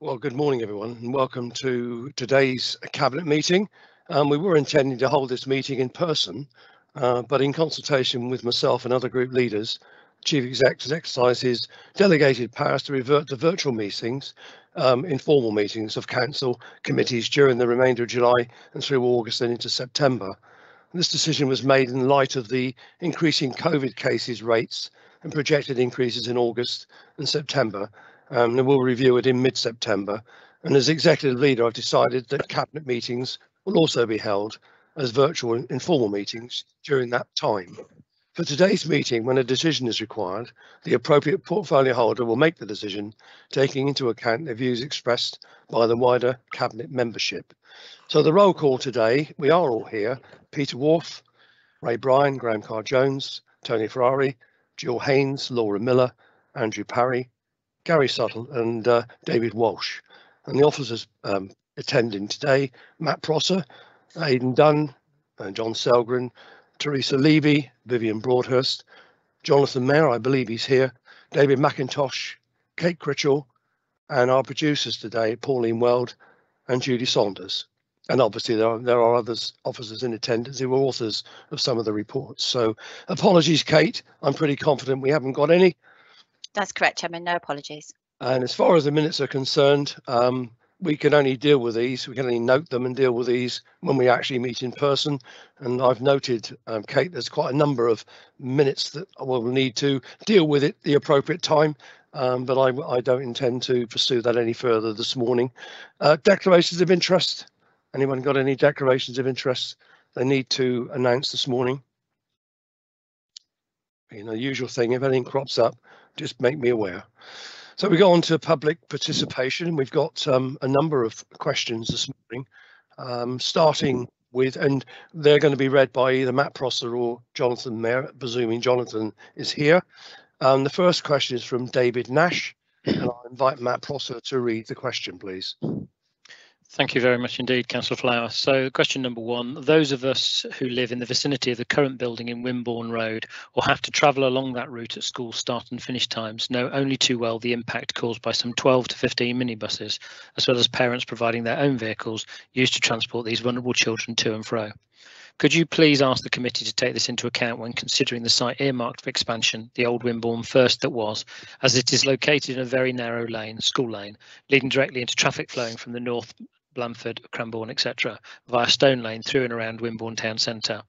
Well, good morning, everyone, and welcome to today's Cabinet meeting. Um, we were intending to hold this meeting in person, uh, but in consultation with myself and other group leaders, Chief Executive has exercised his delegated powers to revert to virtual meetings, um, informal meetings of council committees during the remainder of July and through August and into September. This decision was made in light of the increasing COVID cases rates and projected increases in August and September, um, and we'll review it in mid-September. And as executive leader, I've decided that cabinet meetings will also be held as virtual informal meetings during that time. For today's meeting, when a decision is required, the appropriate portfolio holder will make the decision, taking into account the views expressed by the wider cabinet membership. So the roll call today, we are all here. Peter Wharf, Ray Bryan, Graham Carr-Jones, Tony Ferrari, Jill Haynes, Laura Miller, Andrew Parry, Gary Suttle and uh, David Walsh. And the officers um, attending today, Matt Prosser, Aidan Dunn, uh, John Sellgren, Theresa Leavy, Vivienne Broadhurst, Jonathan Mair, I believe he's here, David McIntosh, Kate Critchell, and our producers today, Pauline Weld and Judy Saunders. And obviously there are, there are others officers in attendance who were authors of some of the reports. So apologies, Kate. I'm pretty confident we haven't got any. That's correct, Chairman. No apologies. And as far as the minutes are concerned, um, we can only deal with these. We can only note them and deal with these when we actually meet in person. And I've noted, um, Kate, there's quite a number of minutes that we'll need to deal with at the appropriate time. Um, but I, I, don't intend to pursue that any further this morning. Uh, declarations of interest. Anyone got any declarations of interest they need to announce this morning? You know, usual thing, if anything crops up, just make me aware. So we go on to public participation. We've got um, a number of questions this morning, um, starting with, and they're going to be read by either Matt Prosser or Jonathan Mair, presuming Jonathan is here. Um, the first question is from David Nash, and I'll invite Matt Prosser to read the question, please. Thank you very much indeed, Councillor Flower. So question number one, those of us who live in the vicinity of the current building in Wimborne Road or have to travel along that route at school start and finish times know only too well the impact caused by some 12 to 15 minibuses, as well as parents providing their own vehicles used to transport these vulnerable children to and fro. Could you please ask the committee to take this into account when considering the site earmarked for expansion, the old Wimborne first that was, as it is located in a very narrow lane, school lane, leading directly into traffic flowing from the north Blandford, Cranborne, etc., via Stone Lane through and around Wimborne Town Centre.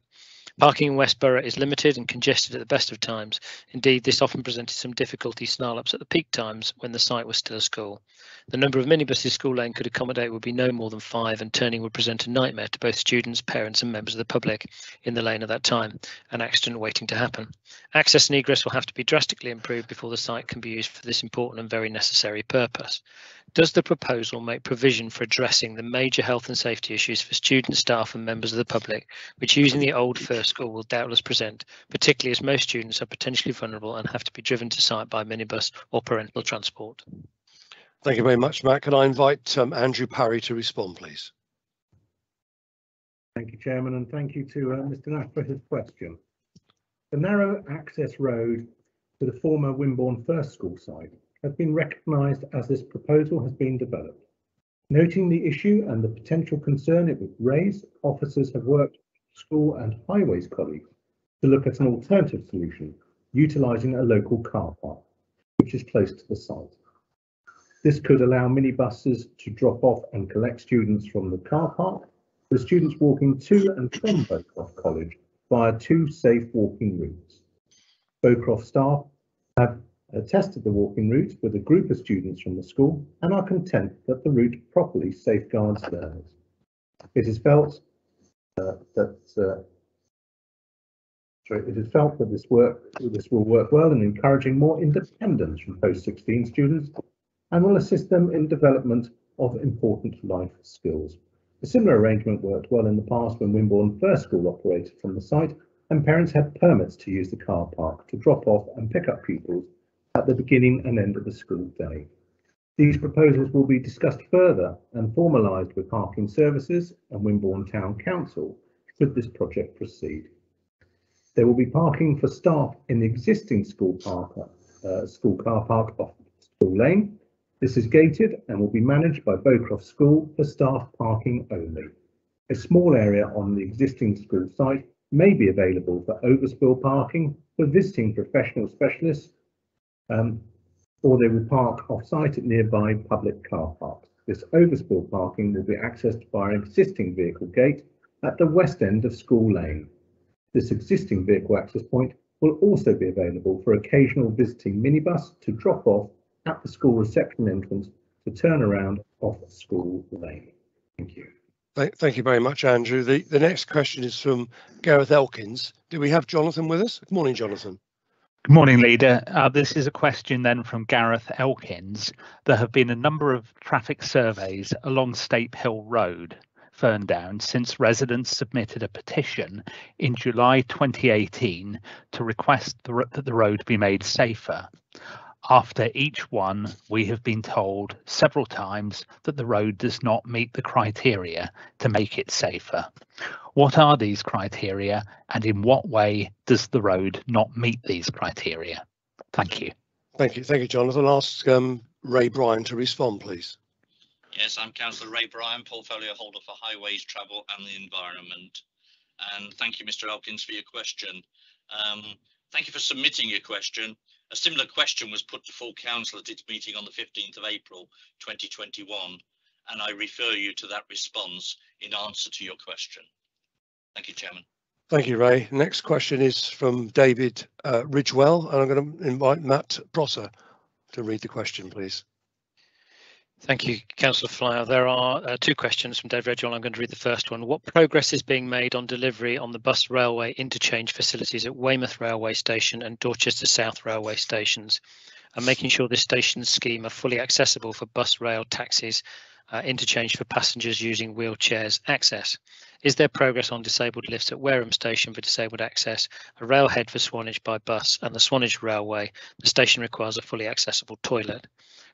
Parking in West Borough is limited and congested at the best of times. Indeed, this often presented some difficulty snarl-ups at the peak times when the site was still a school. The number of minibuses School Lane could accommodate would be no more than five and turning would present a nightmare to both students, parents and members of the public in the lane at that time, an accident waiting to happen. Access and egress will have to be drastically improved before the site can be used for this important and very necessary purpose. Does the proposal make provision for addressing the major health and safety issues for students, staff and members of the public, which using the old first school will doubtless present, particularly as most students are potentially vulnerable and have to be driven to site by minibus or parental transport? Thank you very much, Matt. Can I invite um, Andrew Parry to respond, please? Thank you, Chairman, and thank you to uh, Mr Nash for his question. The narrow access road to the former Wimborne First School site has been recognised as this proposal has been developed. Noting the issue and the potential concern it would raise, officers have worked with school and highways colleagues to look at an alternative solution, utilising a local car park, which is close to the site. This could allow minibuses to drop off and collect students from the car park, with students walking to and from Beaucroft College via two safe walking routes. Beaucroft staff have tested the walking route with a group of students from the school and are content that the route properly safeguards learners. It is felt that uh, sorry, it is felt that this work this will work well in encouraging more independence from post-16 students and will assist them in development of important life skills. A similar arrangement worked well in the past when Wimborne First School operated from the site and parents had permits to use the car park to drop off and pick up pupils at the beginning and end of the school day. These proposals will be discussed further and formalised with Parking Services and Wimborne Town Council should this project proceed. There will be parking for staff in the existing school uh, school car park off School Lane, This is gated and will be managed by Beaucroft School for staff parking only. A small area on the existing school site may be available for overspill parking for visiting professional specialists, um, or they will park off-site at nearby public car parks. This overspill parking will be accessed by an existing vehicle gate at the west end of School Lane. This existing vehicle access point will also be available for occasional visiting minibus to drop off at the school reception entrance to turn around off School Lane. Thank you. Thank, thank you very much, Andrew. The, the next question is from Gareth Elkins. Do we have Jonathan with us? Good morning, Jonathan. Good morning, Leader. Uh, this is a question then from Gareth Elkins. There have been a number of traffic surveys along Stape Hill Road, Ferndown, since residents submitted a petition in July 2018 to request the, that the road be made safer. After each one, we have been told several times that the road does not meet the criteria to make it safer. What are these criteria and in what way does the road not meet these criteria? Thank you. Thank you. Thank you, Jonathan. I'll ask um, Ray Bryan to respond, please. Yes, I'm Councillor Ray Bryan, portfolio holder for Highways, Travel and the Environment. And thank you, Mr Elkins, for your question. Um, thank you for submitting your question. A similar question was put to full council at its meeting on the 15th of April 2021, and I refer you to that response in answer to your question. Thank you, Chairman. Thank you, Ray. Next question is from David uh, Ridgewell, and I'm going to invite Matt Prosser to read the question, please. Thank you, Councillor Flower. There are uh, two questions from Dave Ridgewell. I'm going to read the first one. What progress is being made on delivery on the bus railway interchange facilities at Weymouth Railway Station and Dorchester South Railway stations, and making sure this station scheme are fully accessible for bus, rail, taxis, uh, interchange for passengers using wheelchairs access? Is there progress on disabled lifts at Wareham Station for disabled access, a railhead for Swanage by bus, and the Swanage Railway? The station requires a fully accessible toilet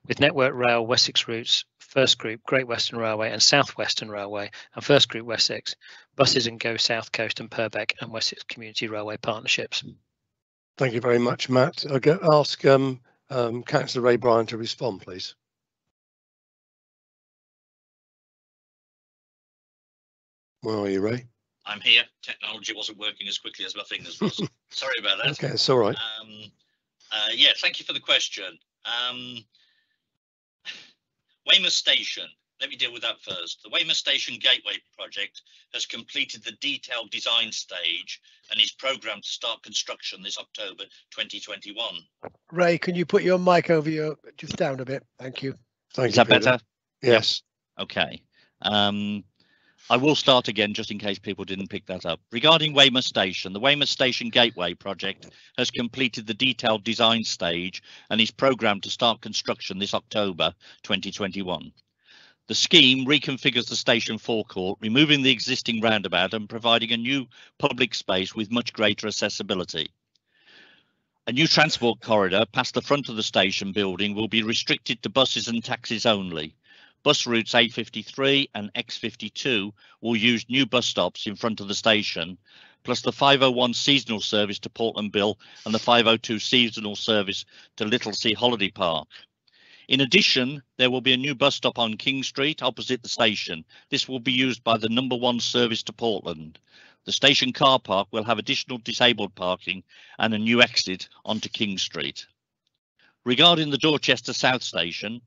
with Network Rail, Wessex Routes, First Group, Great Western Railway and South Western Railway and First Group Wessex, buses and Go South Coast and Purbeck and Wessex Community Railway partnerships. Thank you very much, Matt. I'll ask um, um, Councillor Ray Bryan to respond, please. Where are you, Ray? I'm here. Technology wasn't working as quickly as my fingers was. Sorry about that. Okay, it's all right. Um, uh, yeah, thank you for the question. Um, Weymouth Station. Let me deal with that first. The Weymouth Station Gateway project has completed the detailed design stage and is programmed to start construction this October 2021. Ray, can you put your mic over your just down a bit? Thank you. Thank Is you, that Peter. better? Yes. Okay. Um, I will start again just in case people didn't pick that up. Regarding Weymouth Station, the Weymouth Station Gateway project has completed the detailed design stage and is programmed to start construction this October 2021. The scheme reconfigures the station forecourt, removing the existing roundabout and providing a new public space with much greater accessibility. A new transport corridor past the front of the station building will be restricted to buses and taxis only. Bus routes A53 and X52 will use new bus stops in front of the station, plus the 501 seasonal service to Portland Bill and the 502 seasonal service to Littlesea Holiday Park. In addition, there will be a new bus stop on King Street opposite the station. This will be used by the number one service to Portland. The station car park will have additional disabled parking and a new exit onto King Street. Regarding the Dorchester South Station,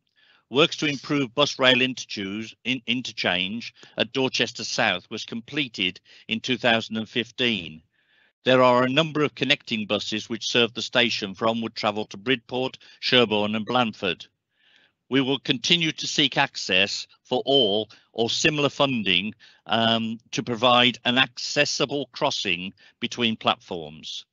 works to improve bus rail interchange, in, interchange at Dorchester South was completed in 2015. There are a number of connecting buses which serve the station for onward travel to Bridport, Sherborne and Blandford. We will continue to seek access for all or similar funding um, to provide an accessible crossing between platforms.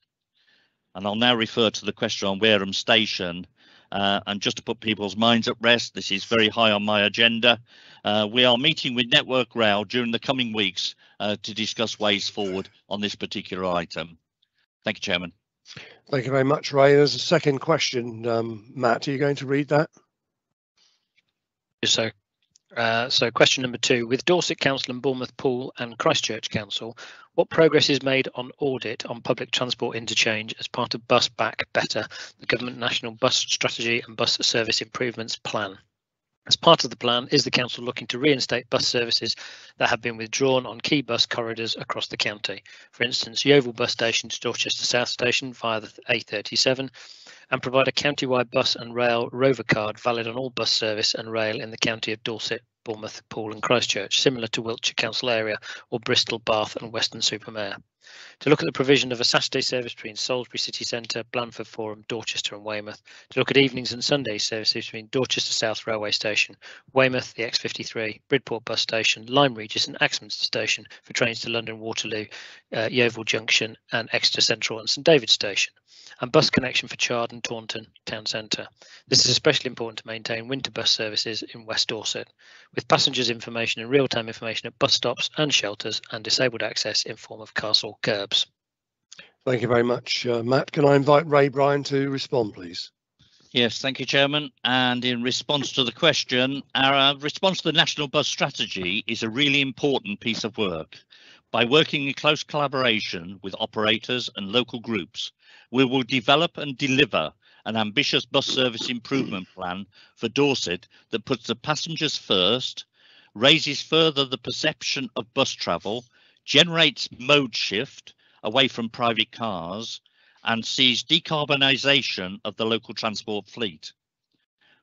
And I'll now refer to the question on Wareham Station. Uh, and just to put people's minds at rest, this is very high on my agenda. Uh, we are meeting with Network Rail during the coming weeks uh, to discuss ways forward on this particular item. Thank you, Chairman. Thank you very much, Ray. There's a second question. Um, Matt, are you going to read that? So, uh, so question number two, with Dorset Council and Bournemouth Poole and Christchurch Council, what progress is made on audit on public transport interchange as part of Bus Back Better, the Government National Bus Strategy and Bus Service Improvements Plan? As part of the plan, is the council looking to reinstate bus services that have been withdrawn on key bus corridors across the county? For instance, Yeovil Bus Station to Dorchester South Station via the A37 and provide a county-wide bus and rail rover card valid on all bus service and rail in the county of Dorset, Bournemouth, Poole and Christchurch, similar to Wiltshire Council area or Bristol, Bath and Weston-super-Mare. To look at the provision of a Saturday service between Salisbury City Centre, Blandford Forum, Dorchester and Weymouth. To look at evenings and Sunday services between Dorchester South Railway Station, Weymouth, the X53, Bridport Bus Station, Lyme Regis and Axminster Station for trains to London Waterloo, uh, Yeovil Junction and Exeter Central and St David Station and bus connection for Chard and Taunton Town Centre. This is especially important to maintain winter bus services in West Dorset, with passengers information and real-time information at bus stops and shelters and disabled access in form of Kassel curbs. Thank you very much, uh, Matt. Can I invite Ray Bryan to respond, please? Yes, thank you, Chairman. And in response to the question, our uh, response to the National Bus Strategy is a really important piece of work. By working in close collaboration with operators and local groups, we will develop and deliver an ambitious bus service improvement plan for Dorset that puts the passengers first, raises further the perception of bus travel, generates mode shift away from private cars, and sees decarbonisation of the local transport fleet.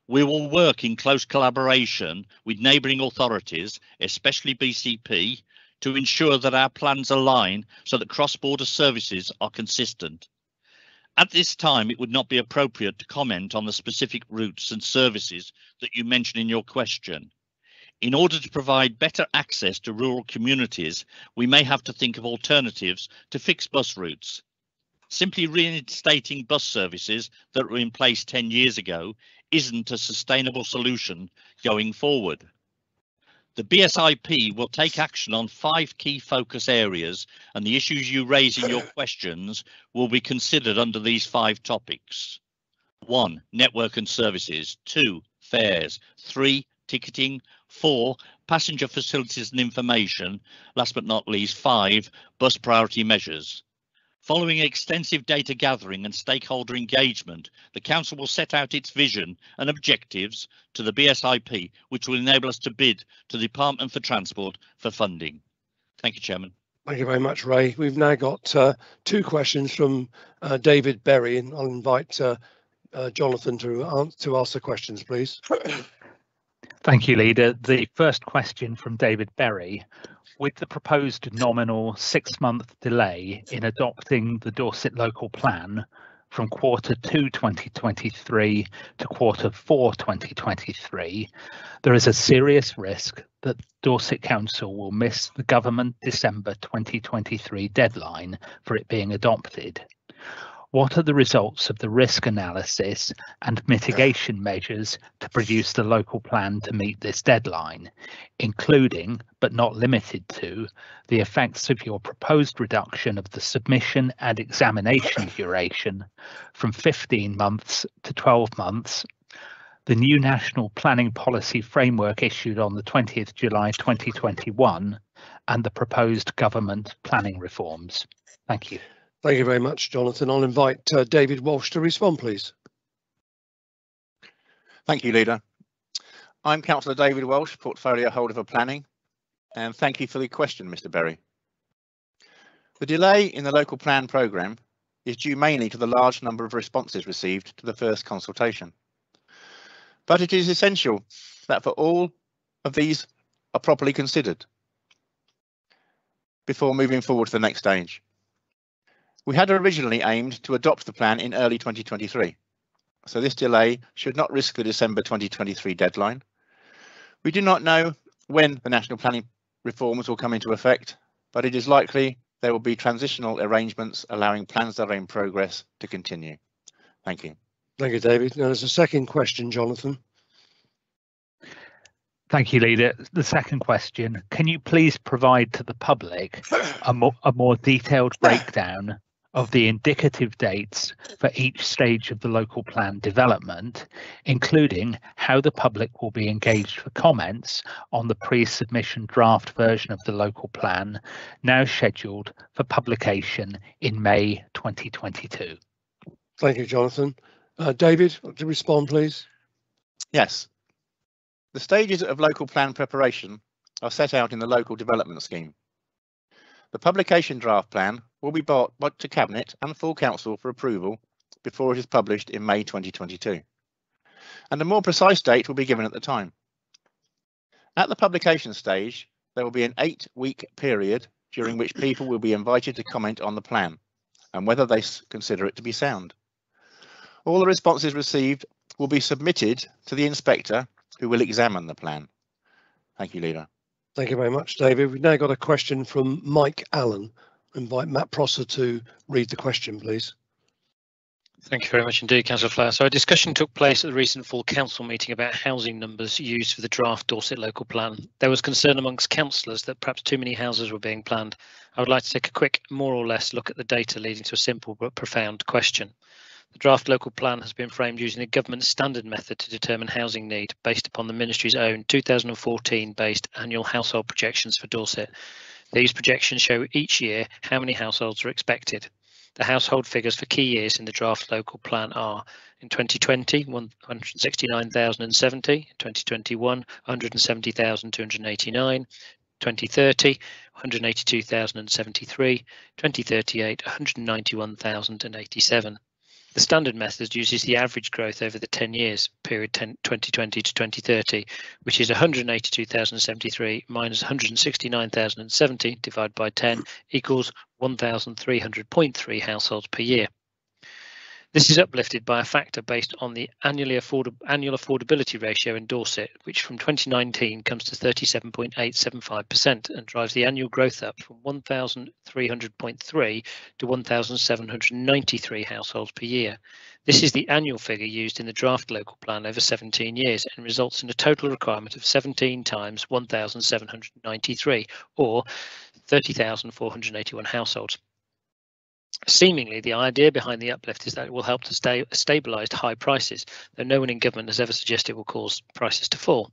We will work in close collaboration with neighbouring authorities, especially BCP, to ensure that our plans align so that cross-border services are consistent. At this time, it would not be appropriate to comment on the specific routes and services that you mention in your question. In order to provide better access to rural communities, we may have to think of alternatives to fixed bus routes. Simply reinstating bus services that were in place 10 years ago isn't a sustainable solution going forward. The BSIP will take action on five key focus areas and the issues you raise in your questions will be considered under these five topics. One, network and services. Two, fares. Three, ticketing. Four, passenger facilities and information. Last but not least, five, bus priority measures. Following extensive data gathering and stakeholder engagement, the Council will set out its vision and objectives to the BSIP, which will enable us to bid to the Department for Transport for funding. Thank you, Chairman. Thank you very much, Ray. We've now got uh, two questions from uh, David Berry, and I'll invite uh, uh Jonathan to, to ask the questions, please. Thank you, Leader. The first question from David Berry with the proposed nominal six-month delay in adopting the Dorset local plan from quarter two 2023 to quarter four 2023, there is a serious risk that Dorset Council will miss the government December 2023 deadline for it being adopted. What are the results of the risk analysis and mitigation measures to produce the local plan to meet this deadline, including, but not limited to, the effects of your proposed reduction of the submission and examination duration from 15 months to 12 months, the new National Planning Policy Framework issued on the 20th July 2021, and the proposed government planning reforms? Thank you. Thank you very much, Jonathan. I'll invite uh, David Walsh to respond, please. Thank you, Leader. I'm Councillor David Walsh, Portfolio Holder for Planning, and thank you for the question, Mr Berry. The delay in the local plan programme is due mainly to the large number of responses received to the first consultation. But it is essential that for all of these are properly considered before moving forward to the next stage. We had originally aimed to adopt the plan in early 2023, so this delay should not risk the December 2023 deadline. We do not know when the national planning reforms will come into effect, but it is likely there will be transitional arrangements allowing plans that are in progress to continue. Thank you. Thank you, David. Now there's a second question, Jonathan. Thank you, Leader. The second question, can you please provide to the public a more, a more detailed breakdown of the indicative dates for each stage of the local plan development, including how the public will be engaged for comments on the pre-submission draft version of the local plan, now scheduled for publication in May 2022. Thank you, Jonathan. Uh, David, to respond, please. Yes. The stages of local plan preparation are set out in the local development scheme. The publication draft plan will be brought to Cabinet and full council for approval before it is published in May 2022. And a more precise date will be given at the time. At the publication stage, there will be an eight week period during which people will be invited to comment on the plan and whether they consider it to be sound. All the responses received will be submitted to the inspector who will examine the plan. Thank you, Leader. Thank you very much, David. We've now got a question from Mike Allen. I invite Matt Prosser to read the question, please. Thank you very much indeed, Councillor Flower. So a discussion took place at the recent full council meeting about housing numbers used for the draft Dorset local plan. There was concern amongst councillors that perhaps too many houses were being planned. I would like to take a quick, more or less, look at the data leading to a simple but profound question. The draft local plan has been framed using a government standard method to determine housing need based upon the Ministry's own 2014 based annual household projections for Dorset. These projections show each year how many households are expected. The household figures for key years in the draft local plan are in 2020 169,070, 2021 170,289, 2030 182,073, 2038 191,087. The standard method uses the average growth over the 10 years, period 10, 2020 to 2030, which is 182,073 minus 169,070 divided by 10 equals 1,300.3 households per year. This is uplifted by a factor based on the annually affordable annual affordability ratio in Dorset, which from 2019 comes to 37.875% and drives the annual growth up from 1,300.3 to 1,793 households per year. This is the annual figure used in the draft local plan over 17 years and results in a total requirement of 17 times 1,793 or 30,481 households. Seemingly, the idea behind the uplift is that it will help to stay stabilised high prices, though no one in government has ever suggested it will cause prices to fall.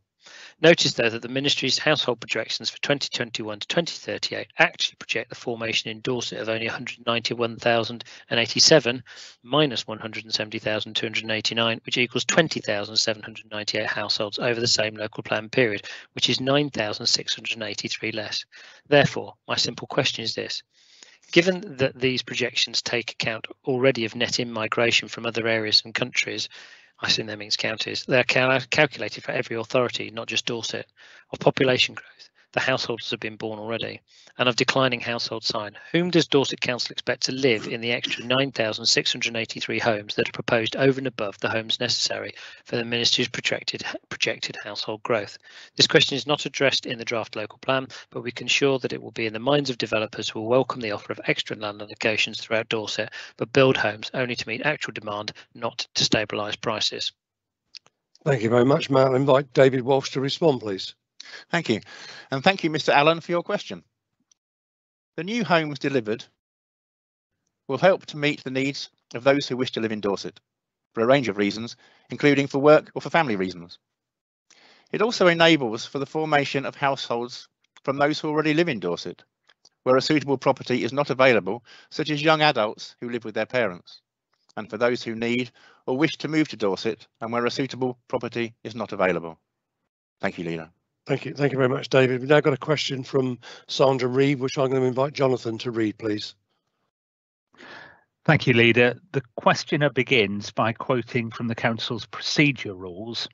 Notice, though, that the Ministry's household projections for 2021 to 2038 actually project the formation in Dorset of only 191,087 minus 170,289, which equals 20,798 households over the same local plan period, which is 9,683 less. Therefore, my simple question is this. Given that these projections take account already of net in-migration from other areas and countries, I assume that means counties, they're cal calculated for every authority, not just Dorset, of population growth the households have been born already, and of declining household size. Whom does Dorset Council expect to live in the extra 9,683 homes that are proposed over and above the homes necessary for the Ministry's projected, projected household growth? This question is not addressed in the draft local plan, but we can ensure that it will be in the minds of developers who will welcome the offer of extra land allocations throughout Dorset, but build homes only to meet actual demand, not to stabilise prices. Thank you very much, Matt. I invite David Walsh to respond, please. Thank you. And thank you, Mr. Allen, for your question. The new homes delivered will help to meet the needs of those who wish to live in Dorset for a range of reasons, including for work or for family reasons. It also enables for the formation of households from those who already live in Dorset, where a suitable property is not available, such as young adults who live with their parents, and for those who need or wish to move to Dorset and where a suitable property is not available. Thank you, Leader. Thank you. Thank you very much, David. We've now got a question from Sandra Reed, which I'm going to invite Jonathan to read, please. Thank you, Leader. The questioner begins by quoting from the Council's procedure rules.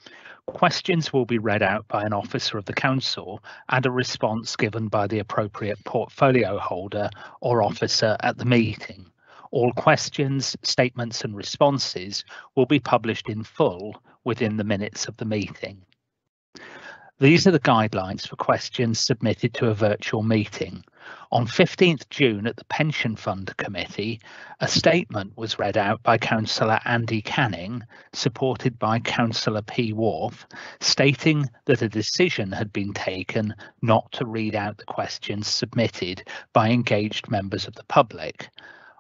Questions will be read out by an officer of the Council and a response given by the appropriate portfolio holder or officer at the meeting. All questions, statements and responses will be published in full within the minutes of the meeting. These are the guidelines for questions submitted to a virtual meeting. On 15th June at the Pension Fund Committee, a statement was read out by Councillor Andy Canning, supported by Councillor P. Wharf, stating that a decision had been taken not to read out the questions submitted by engaged members of the public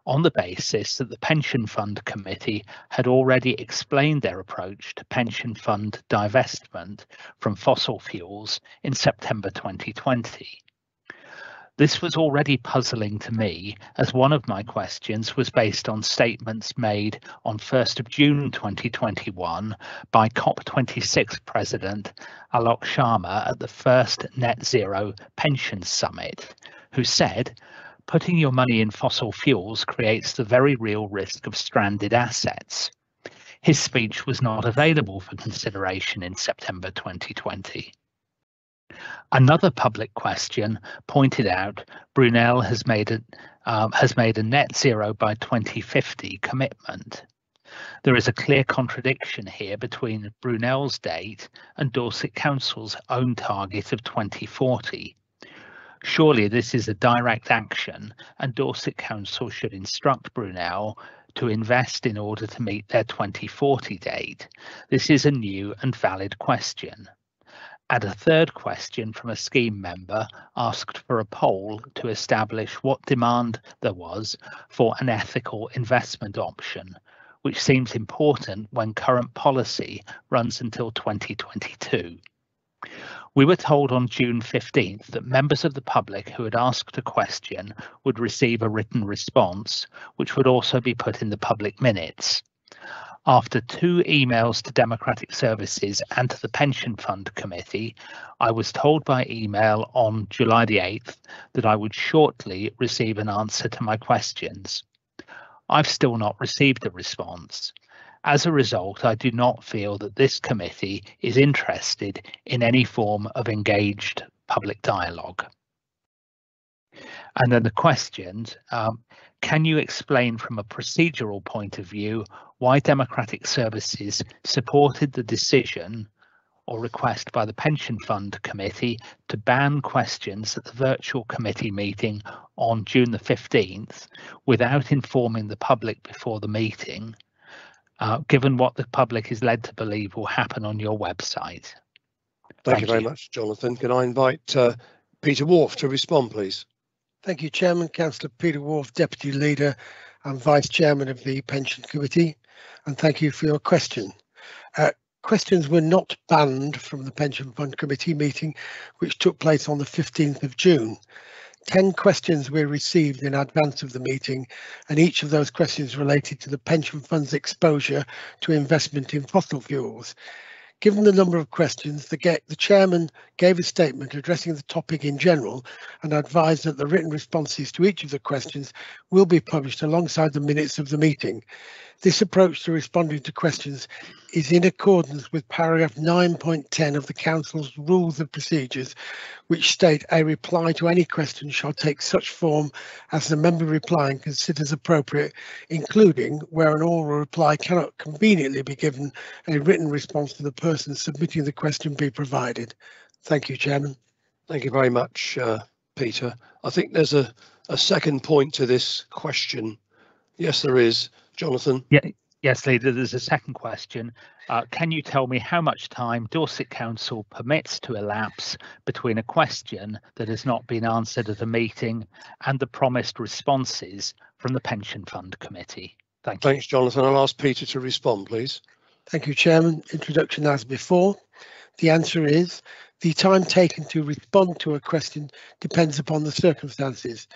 on the basis that the Pension Fund Committee had already explained their approach to pension fund divestment from fossil fuels in September 2020. This was already puzzling to me as one of my questions was based on statements made on 1st of June 2021 by COP26 President Alok Sharma at the first Net Zero Pensions Summit, who said, putting your money in fossil fuels creates the very real risk of stranded assets. His speech was not available for consideration in September 2020. Another public question pointed out Brunel has made a, um, has made a net zero by 2050 commitment. There is a clear contradiction here between Brunel's date and Dorset Council's own target of 2040. Surely this is a direct action and Dorset Council should instruct Brunel to invest in order to meet their 2040 date. This is a new and valid question. And a third question from a scheme member asked for a poll to establish what demand there was for an ethical investment option, which seems important when current policy runs until 2022. We were told on June 15th that members of the public who had asked a question would receive a written response, which would also be put in the public minutes. After two emails to Democratic Services and to the Pension Fund Committee, I was told by email on July the 8th that I would shortly receive an answer to my questions. I've still not received a response. As a result, I do not feel that this committee is interested in any form of engaged public dialogue. And then the questions, um, can you explain from a procedural point of view why Democratic Services supported the decision or request by the Pension Fund Committee to ban questions at the virtual committee meeting on June the 15th without informing the public before the meeting, uh, given what the public is led to believe will happen on your website? Thank, Thank you very you. much, Jonathan. Can I invite uh, Peter Wharf to respond, please? Thank you, Chairman. Councillor Peter Wharf, Deputy Leader and Vice Chairman of the Pension Committee. And thank you for your question. Uh, questions were not banned from the Pension Fund Committee meeting, which took place on the 15th of June. 10 questions were received in advance of the meeting, and each of those questions related to the pension fund's exposure to investment in fossil fuels. Given the number of questions, the, get, the chairman gave a statement addressing the topic in general and advised that the written responses to each of the questions will be published alongside the minutes of the meeting. This approach to responding to questions is in accordance with paragraph 9.10 of the Council's Rules of Procedures, which state a reply to any question shall take such form as the member replying considers appropriate, including where an oral reply cannot conveniently be given, a written response to the person submitting the question be provided. Thank you, Chairman. Thank you very much, uh, Peter. I think there's a, a second point to this question. Yes, there is. Jonathan? Yes, Leader, there's a second question. Uh, can you tell me how much time Dorset Council permits to elapse between a question that has not been answered at a meeting and the promised responses from the Pension Fund Committee? Thank you. Thanks, Jonathan. I'll ask Peter to respond, please. Thank you, Chairman. Introduction as before. The answer is the time taken to respond to a question depends upon the circumstances.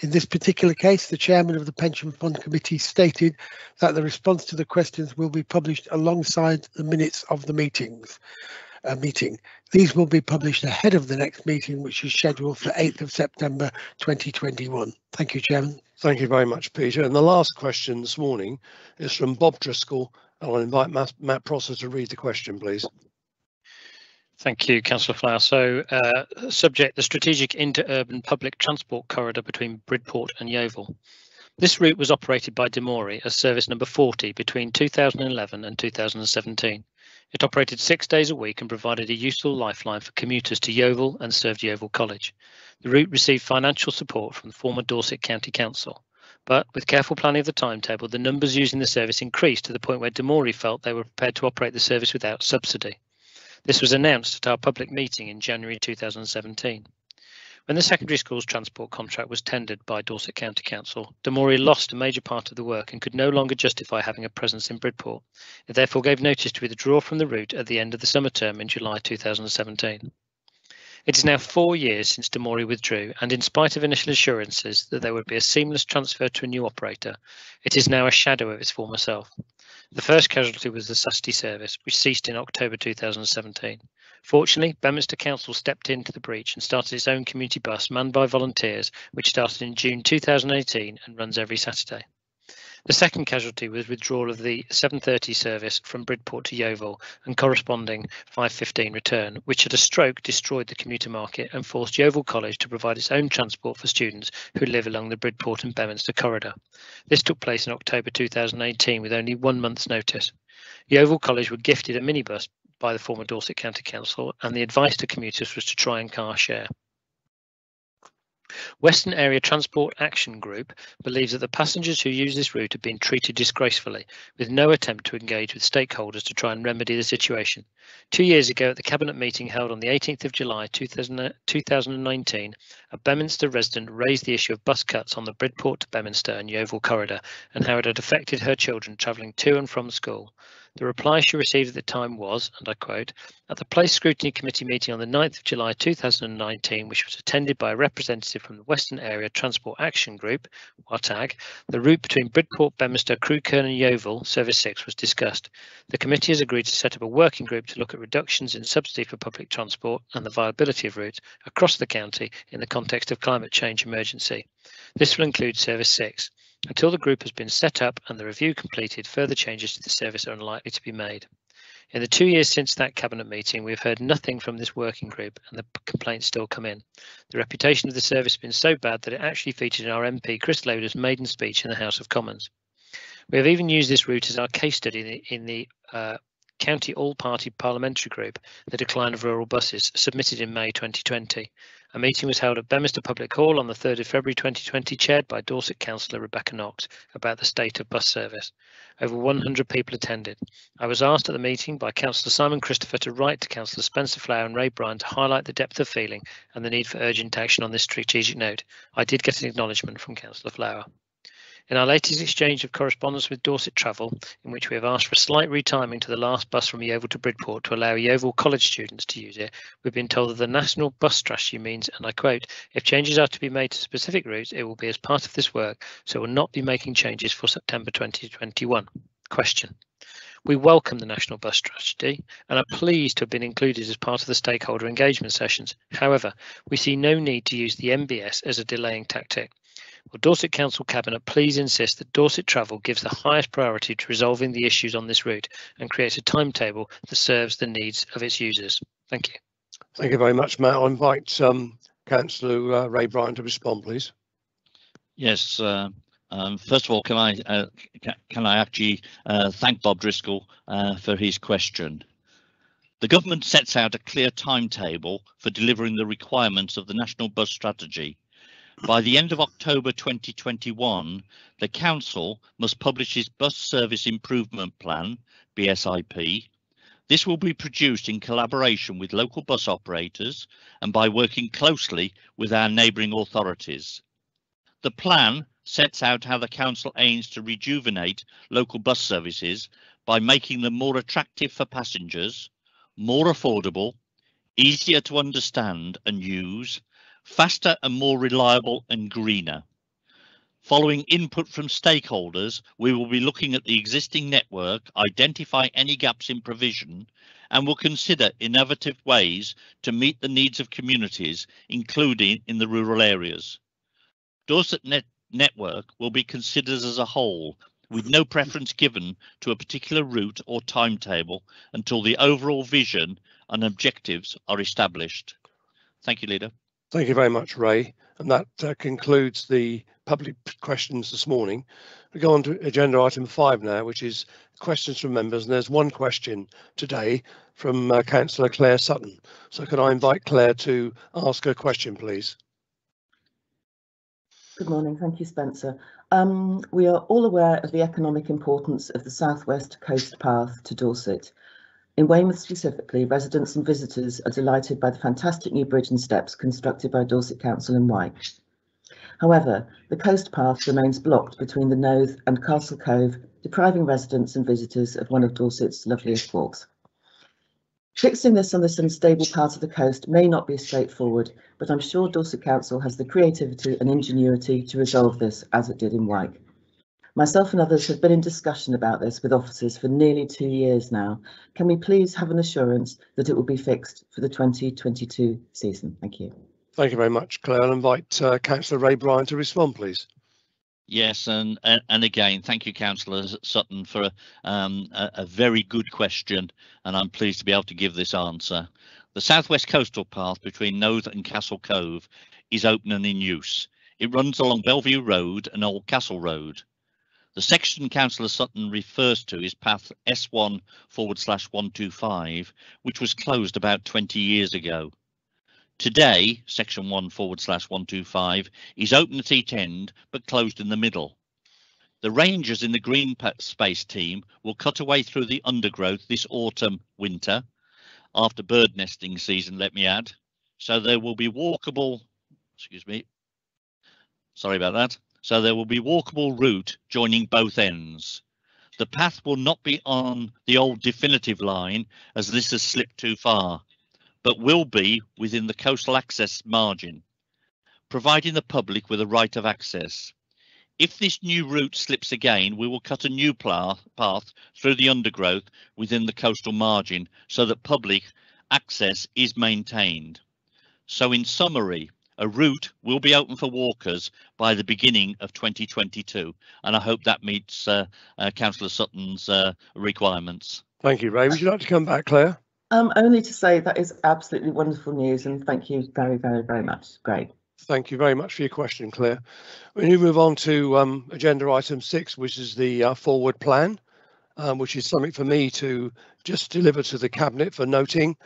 In this particular case, the chairman of the Pension Fund Committee stated that the response to the questions will be published alongside the minutes of the meetings. Uh, meeting. These will be published ahead of the next meeting, which is scheduled for 8th of September 2021. Thank you, Chairman. Thank you very much, Peter. And the last question this morning is from Bob Driscoll. I'll invite Matt Prosser to read the question, please. Thank you, Councillor Flower. So, uh, subject the strategic interurban public transport corridor between Bridport and Yeovil. This route was operated by Damory as service number 40 between 2011 and 2017. It operated six days a week and provided a useful lifeline for commuters to Yeovil and served Yeovil College. The route received financial support from the former Dorset County Council. But with careful planning of the timetable, the numbers using the service increased to the point where Damory felt they were prepared to operate the service without subsidy. This was announced at our public meeting in January 2017. When the secondary schools transport contract was tendered by Dorset County Council, Damory lost a major part of the work and could no longer justify having a presence in Bridport. It therefore gave notice to withdraw from the route at the end of the summer term in July 2017. It is now four years since Damory withdrew, and in spite of initial assurances that there would be a seamless transfer to a new operator, it is now a shadow of its former self. The first casualty was the Susty service, which ceased in October 2017. Fortunately, Beaminster Council stepped into the breach and started its own community bus manned by volunteers, which started in June 2018 and runs every Saturday. The second casualty was withdrawal of the 7.30 service from Bridport to Yeovil and corresponding 5.15 return, which at a stroke destroyed the commuter market and forced Yeovil College to provide its own transport for students who live along the Bridport and Beaminster corridor. This took place in October 2018 with only one month's notice. Yeovil College were gifted a minibus by the former Dorset County Council and the advice to commuters was to try and car share. Western Area Transport Action Group believes that the passengers who use this route have been treated disgracefully, with no attempt to engage with stakeholders to try and remedy the situation. Two years ago, at the Cabinet meeting held on the 18th of July 2000, 2019, a Beaminster resident raised the issue of bus cuts on the Bridport to Beaminster and Yeovil corridor and how it had affected her children travelling to and from school. The reply she received at the time was, and I quote, at the Place Scrutiny Committee meeting on the 9th of July 2019, which was attended by a representative from the Western Area Transport Action Group, WATAG, the route between Bridport, Beaminster, Crewkerne and Yeovil, Service 6, was discussed. The committee has agreed to set up a working group to look at reductions in subsidy for public transport and the viability of routes across the county in the context of climate change emergency. This will include Service 6. Until the group has been set up and the review completed, further changes to the service are unlikely to be made. In the two years since that cabinet meeting, we've heard nothing from this working group and the complaints still come in. The reputation of the service has been so bad that it actually featured in our MP Chris Loder's maiden speech in the House of Commons. We have even used this route as our case study in the, in the uh, County All-Party Parliamentary Group, The Decline of Rural Buses, submitted in May 2020. A meeting was held at Beaminster Public Hall on the 3rd of February 2020, chaired by Dorset Councillor Rebecca Knox, about the state of bus service. Over 100 people attended. I was asked at the meeting by Councillor Simon Christopher to write to Councillor Spencer Flower and Ray Bryan to highlight the depth of feeling and the need for urgent action on this strategic note. I did get an acknowledgement from Councillor Flower. In our latest exchange of correspondence with Dorset Travel, in which we have asked for a slight retiming to the last bus from Yeovil to Bridport to allow Yeovil College students to use it, we've been told that the national bus strategy means, and I quote, if changes are to be made to specific routes, it will be as part of this work, so we'll not be making changes for September 2021. Question. We welcome the National Bus Strategy and are pleased to have been included as part of the stakeholder engagement sessions. However, we see no need to use the NBS as a delaying tactic. Will Dorset Council Cabinet please insist that Dorset Travel gives the highest priority to resolving the issues on this route and create a timetable that serves the needs of its users? Thank you. Thank you very much, Matt. I'll invite um, Councillor uh, Ray Bryan to respond, please. Yes. Uh, um, first of all, can I uh, can, can, I actually uh, thank Bob Driscoll uh, for his question? The government sets out a clear timetable for delivering the requirements of the National Bus Strategy by the end of October 2021, the Council must publish its Bus Service Improvement Plan, BSIP. This will be produced in collaboration with local bus operators and by working closely with our neighbouring authorities. The plan sets out how the Council aims to rejuvenate local bus services by making them more attractive for passengers, more affordable, easier to understand and use, faster and more reliable and greener. Following input from stakeholders, we will be looking at the existing network, identify any gaps in provision, and will consider innovative ways to meet the needs of communities, including in the rural areas. Dorset Net network will be considered as a whole, with no preference given to a particular route or timetable until the overall vision and objectives are established. Thank you, Leader. Thank you very much, Ray. And that uh, concludes the public questions this morning. We go on to agenda item five now, which is questions from members. And there's one question today from uh, Councillor Claire Sutton. So can I invite Claire to ask her question, please? Good morning. Thank you, Spencer. Um, we are all aware of the economic importance of the Southwest Coast Path to Dorset. In Weymouth specifically, residents and visitors are delighted by the fantastic new bridge and steps constructed by Dorset Council and Wyke. However, the coast path remains blocked between the Nothe and Castle Cove, depriving residents and visitors of one of Dorset's loveliest walks. Fixing this on this unstable part of the coast may not be straightforward, but I'm sure Dorset Council has the creativity and ingenuity to resolve this as it did in Wyke. Myself and others have been in discussion about this with officers for nearly two years now. Can we please have an assurance that it will be fixed for the 2022 season? Thank you. Thank you very much, Claire. I'll invite uh, Councillor Ray Bryan to respond, please. Yes, and and, and again, thank you, Councillor Sutton, for a, um, a, a very good question, and I'm pleased to be able to give this answer. The Southwest Coastal Path between Nothe and Castle Cove is open and in use. It runs along Bellevue Road and Old Castle Road. The section Councillor Sutton refers to is path S1 forward slash 125, which was closed about 20 years ago. Today, section 1 forward slash 125 is open at each end but closed in the middle. The rangers in the green space team will cut away through the undergrowth this autumn winter after bird nesting season, let me add. So there will be walkable, excuse me, sorry about that. So there will be walkable route joining both ends. The path will not be on the old definitive line as this has slipped too far but will be within the coastal access margin, providing the public with a right of access. If this new route slips again, we will cut a new path through the undergrowth within the coastal margin so that public access is maintained. So in summary, a route will be open for walkers by the beginning of 2022 and I hope that meets uh, uh, Councillor Sutton's uh, requirements. Thank you, Ray. Would you like to come back, Claire? Um, only to say that is absolutely wonderful news and thank you very, very, very much. Great. Thank you very much for your question, Claire. When you move on to um, agenda item six, which is the uh, forward plan, um, which is something for me to just deliver to the cabinet for noting.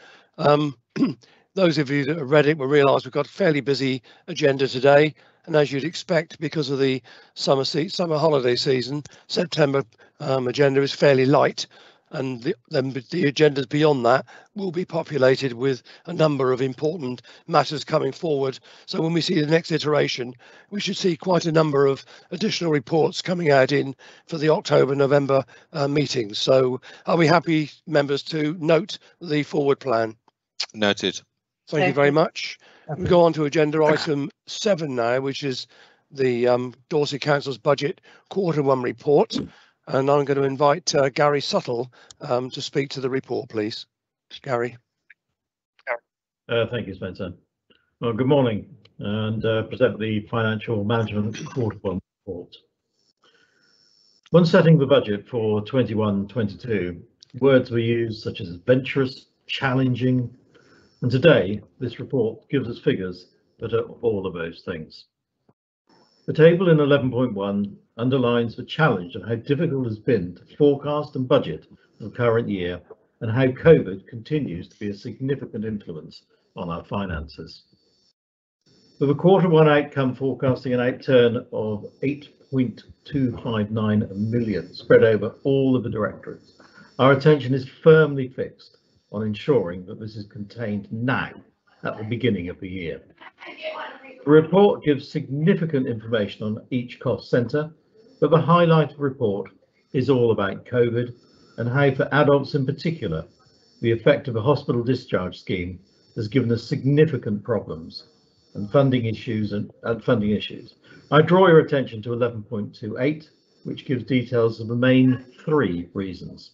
Those of you that have read it will realise we've got a fairly busy agenda today, and as you'd expect, because of the summer se summer holiday season, September um, agenda is fairly light and the, then the agendas beyond that will be populated with a number of important matters coming forward. So when we see the next iteration, we should see quite a number of additional reports coming out in for the October, November uh, meetings. So are we happy, members, to note the forward plan? Noted. Thank you very much. We go on to agenda item seven now, which is the um, Dorset Council's budget quarter one report and I'm going to invite uh, Gary Suttle um, to speak to the report, please. Gary. Uh, thank you, Spencer. Well, good morning, and uh, present the financial management quarter one report. When setting the budget for 21-22, words were used such as adventurous, challenging, and today this report gives us figures that are all of those things. The table in 11.1 underlines the challenge of how difficult it has been to forecast and budget the current year and how COVID continues to be a significant influence on our finances. With a quarter one outcome forecasting an outturn of 8.259 million spread over all of the directorates, our attention is firmly fixed on ensuring that this is contained now at the beginning of the year. The report gives significant information on each cost centre, but the highlight of the report is all about COVID and how for adults in particular, the effect of a hospital discharge scheme has given us significant problems and funding issues and, and funding issues. I draw your attention to 11.28, which gives details of the main three reasons.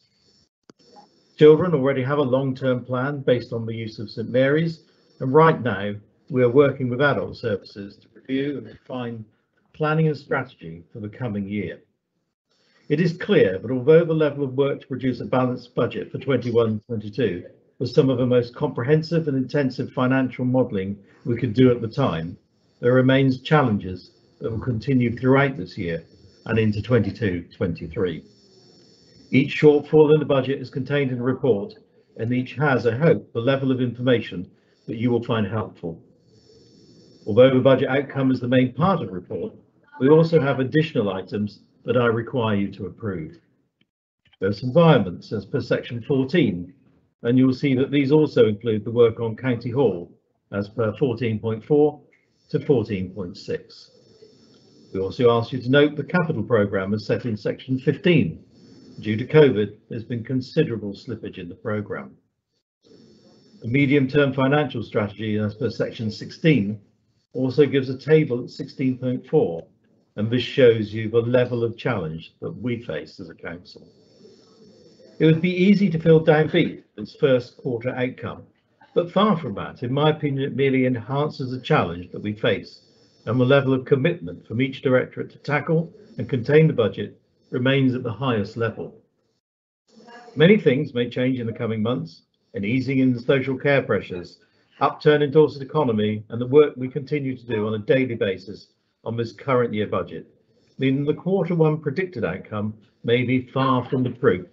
Children already have a long-term plan based on the use of St Mary's, and right now we are working with adult services to review and refine planning and strategy for the coming year. It is clear that although the level of work to produce a balanced budget for 21-22 was some of the most comprehensive and intensive financial modelling we could do at the time, there remains challenges that will continue throughout this year and into 22-23. Each shortfall in the budget is contained in a report and each has, I hope, the level of information that you will find helpful. Although the budget outcome is the main part of the report, we also have additional items that I require you to approve. There's environments as per section 14, and you'll see that these also include the work on County Hall as per 14.4 to 14.6. We also ask you to note the capital programme as set in section 15. Due to COVID, there's been considerable slippage in the programme. The medium-term financial strategy as per section 16 also gives a table at 16.4 and this shows you the level of challenge that we face as a council. It would be easy to feel downbeat its first quarter outcome, but far from that, in my opinion, it merely enhances the challenge that we face and the level of commitment from each directorate to tackle and contain the budget remains at the highest level. Many things may change in the coming months, an easing in the social care pressures, upturn in Dorset economy and the work we continue to do on a daily basis on this current year budget, meaning the quarter one predicted outcome may be far from the truth.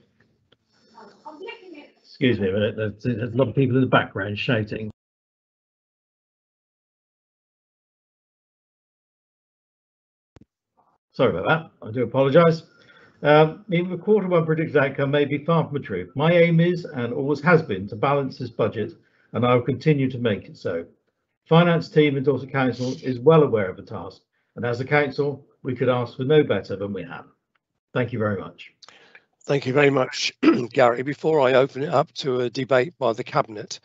Excuse me a minute, there's, there's a lot of people in the background shouting. Sorry about that, I do apologise. Um, even the quarter one predicted outcome may be far from the truth. My aim is and always has been to balance this budget and I will continue to make it so. Finance team in Dorset Council is well aware of the task and as a council we could ask for no better than we have. Thank you very much. Thank you very much, Gary. Before I open it up to a debate by the Cabinet,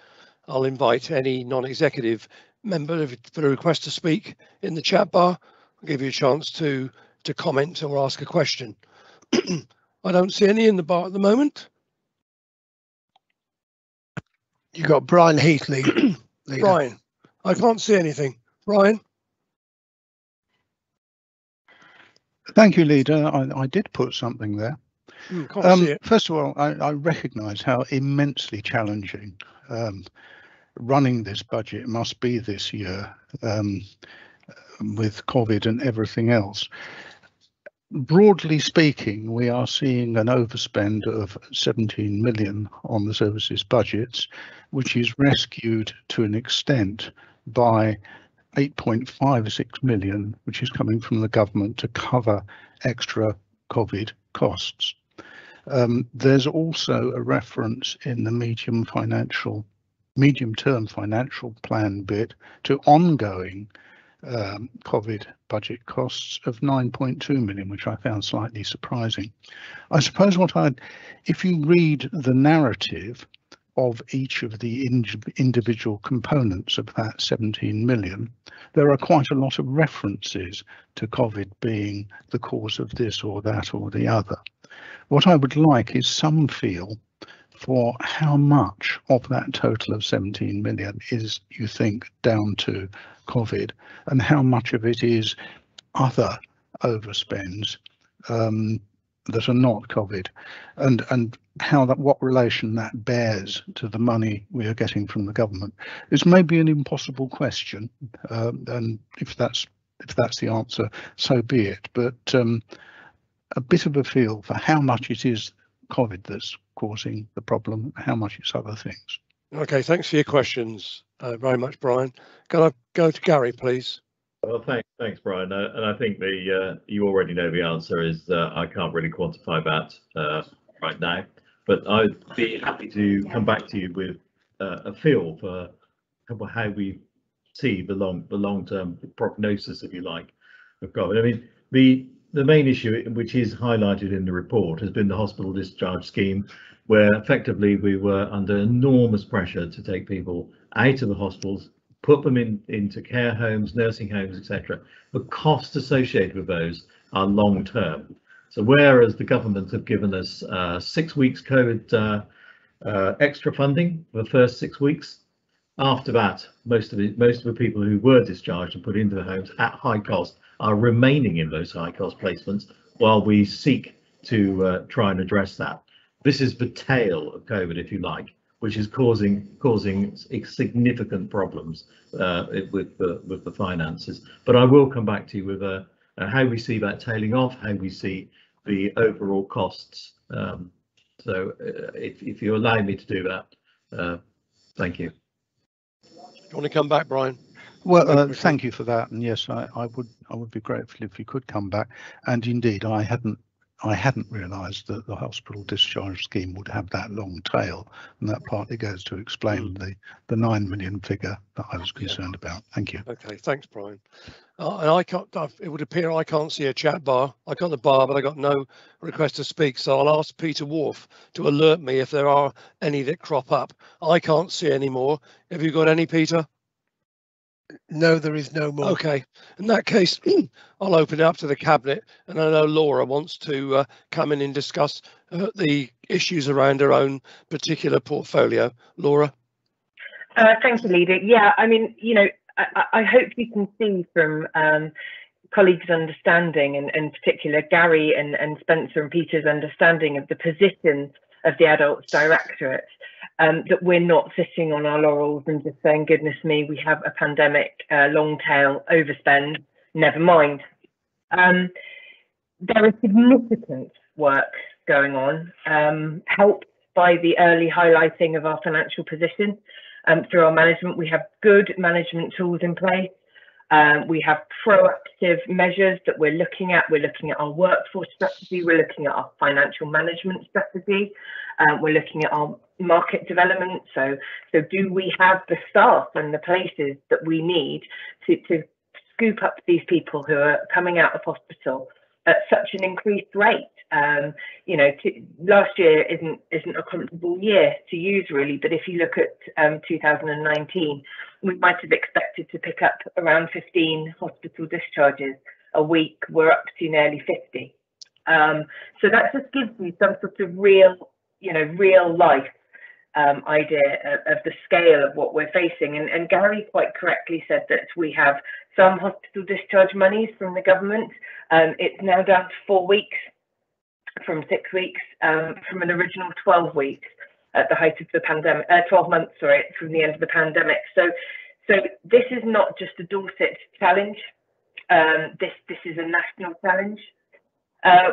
I'll invite any non-executive member for a request to speak in the chat bar. I'll give you a chance to to comment or ask a question. I don't see any in the bar at the moment. You got Brian Heatley. leader. Brian, I can't see anything. Brian, Thank you, Leader. I, I did put something there. Can't Um, first of all, I, I recognise how immensely challenging um, running this budget must be this year um, with COVID and everything else. Broadly speaking, we are seeing an overspend of 17 million on the services budgets, which is rescued to an extent by 8.56 million, which is coming from the government to cover extra COVID costs. Um, there's also a reference in the medium financial, medium-term financial plan bit to ongoing um, COVID budget costs of 9.2 million, which I found slightly surprising. I suppose what I'd, if you read the narrative of each of the indi- individual components of that 17 million, there are quite a lot of references to COVID being the cause of this or that or the other. What I would like is some feel for how much of that total of 17 million is, you think, down to COVID and how much of it is other overspends um, that are not COVID and, and how that, what relation that bears to the money we are getting from the government. It's maybe an impossible question um, and if that's if that's the answer, so be it. But um, a bit of a feel for how much it is COVID that's causing the problem, how much it's other things. Okay, thanks for your questions uh, very much, Brian. Can I go to Gary, please? Well, thanks, thanks, Brian. Uh, and I think the uh, you already know the answer is uh, I can't really quantify that uh, right now, but I'd be happy to come back to you with uh, a feel for how- how we see the long the long term prognosis, if you like, of COVID. I mean, the the main issue which is highlighted in the report has been the hospital discharge scheme, where effectively we were under enormous pressure to take people out of the hospitals put them in into care homes, nursing homes, etc. The costs associated with those are long term. So whereas the government have given us uh, six weeks COVID uh, uh, extra funding for the first six weeks, after that, most of the most of the people who were discharged and put into the homes at high cost are remaining in those high cost placements while we seek to uh, try and address that. This is the tail of COVID, if you like, which is causing causing significant problems uh, with the with the finances. But I will come back to you with uh, uh, how we see that tailing off, how we see the overall costs. Um, so uh, if if you allow me to do that, uh, thank you. Do You want to come back, Brian? Well, uh, thank you for that. And yes, I, I would I would be grateful if you could come back. And indeed, I hadn't I hadn't realised that the hospital discharge scheme would have that long tail, and that partly goes to explain the the nine million figure that I was concerned about. Thank you. Okay, thanks, Brian. Uh, and I can't, uh, it would appear I can't see a chat bar. I got the bar, but I got no request to speak. So I'll ask Peter Wharf to alert me if there are any that crop up. I can't see any more. Have you got any, Peter? No, there is no more. Okay, in that case, I'll open it up to the cabinet, and I know Laura wants to uh, come in and discuss uh, the issues around her own particular portfolio. Laura. Uh, thank you, Leader. Yeah, I mean, you know, I, I hope you can see from um, colleagues' understanding, and in particular Gary and, and Spencer and Peter's understanding of the position of the Adults Directorate, um, that we're not sitting on our laurels and just saying, goodness me, we have a pandemic, uh, long tail, overspend, never mind. Um, there is significant work going on, um, helped by the early highlighting of our financial position um, through our management. We have good management tools in place. Um, we have proactive measures that we're looking at. We're looking at our workforce strategy. We're looking at our financial management strategy. Um, we're looking at our market development. So, so do we have the staff and the places that we need to, to scoop up these people who are coming out of hospital at such an increased rate? Um, you know, to, last year isn't isn't a comfortable year to use really, but if you look at um, 2019, we might have expected to pick up around 15 hospital discharges a week. We're up to nearly 50. Um, so that just gives you some sort of real, you know, real life um, idea of, of, the scale of what we're facing. And, and, Gary quite correctly said that we have some hospital discharge monies from the government. Um, it's now down to four weeks from six weeks um, from an original 12 weeks at the height of the pandemic, uh, 12 months, sorry, from the end of the pandemic. So, so this is not just a Dorset challenge. Um, this this is a national challenge. Uh,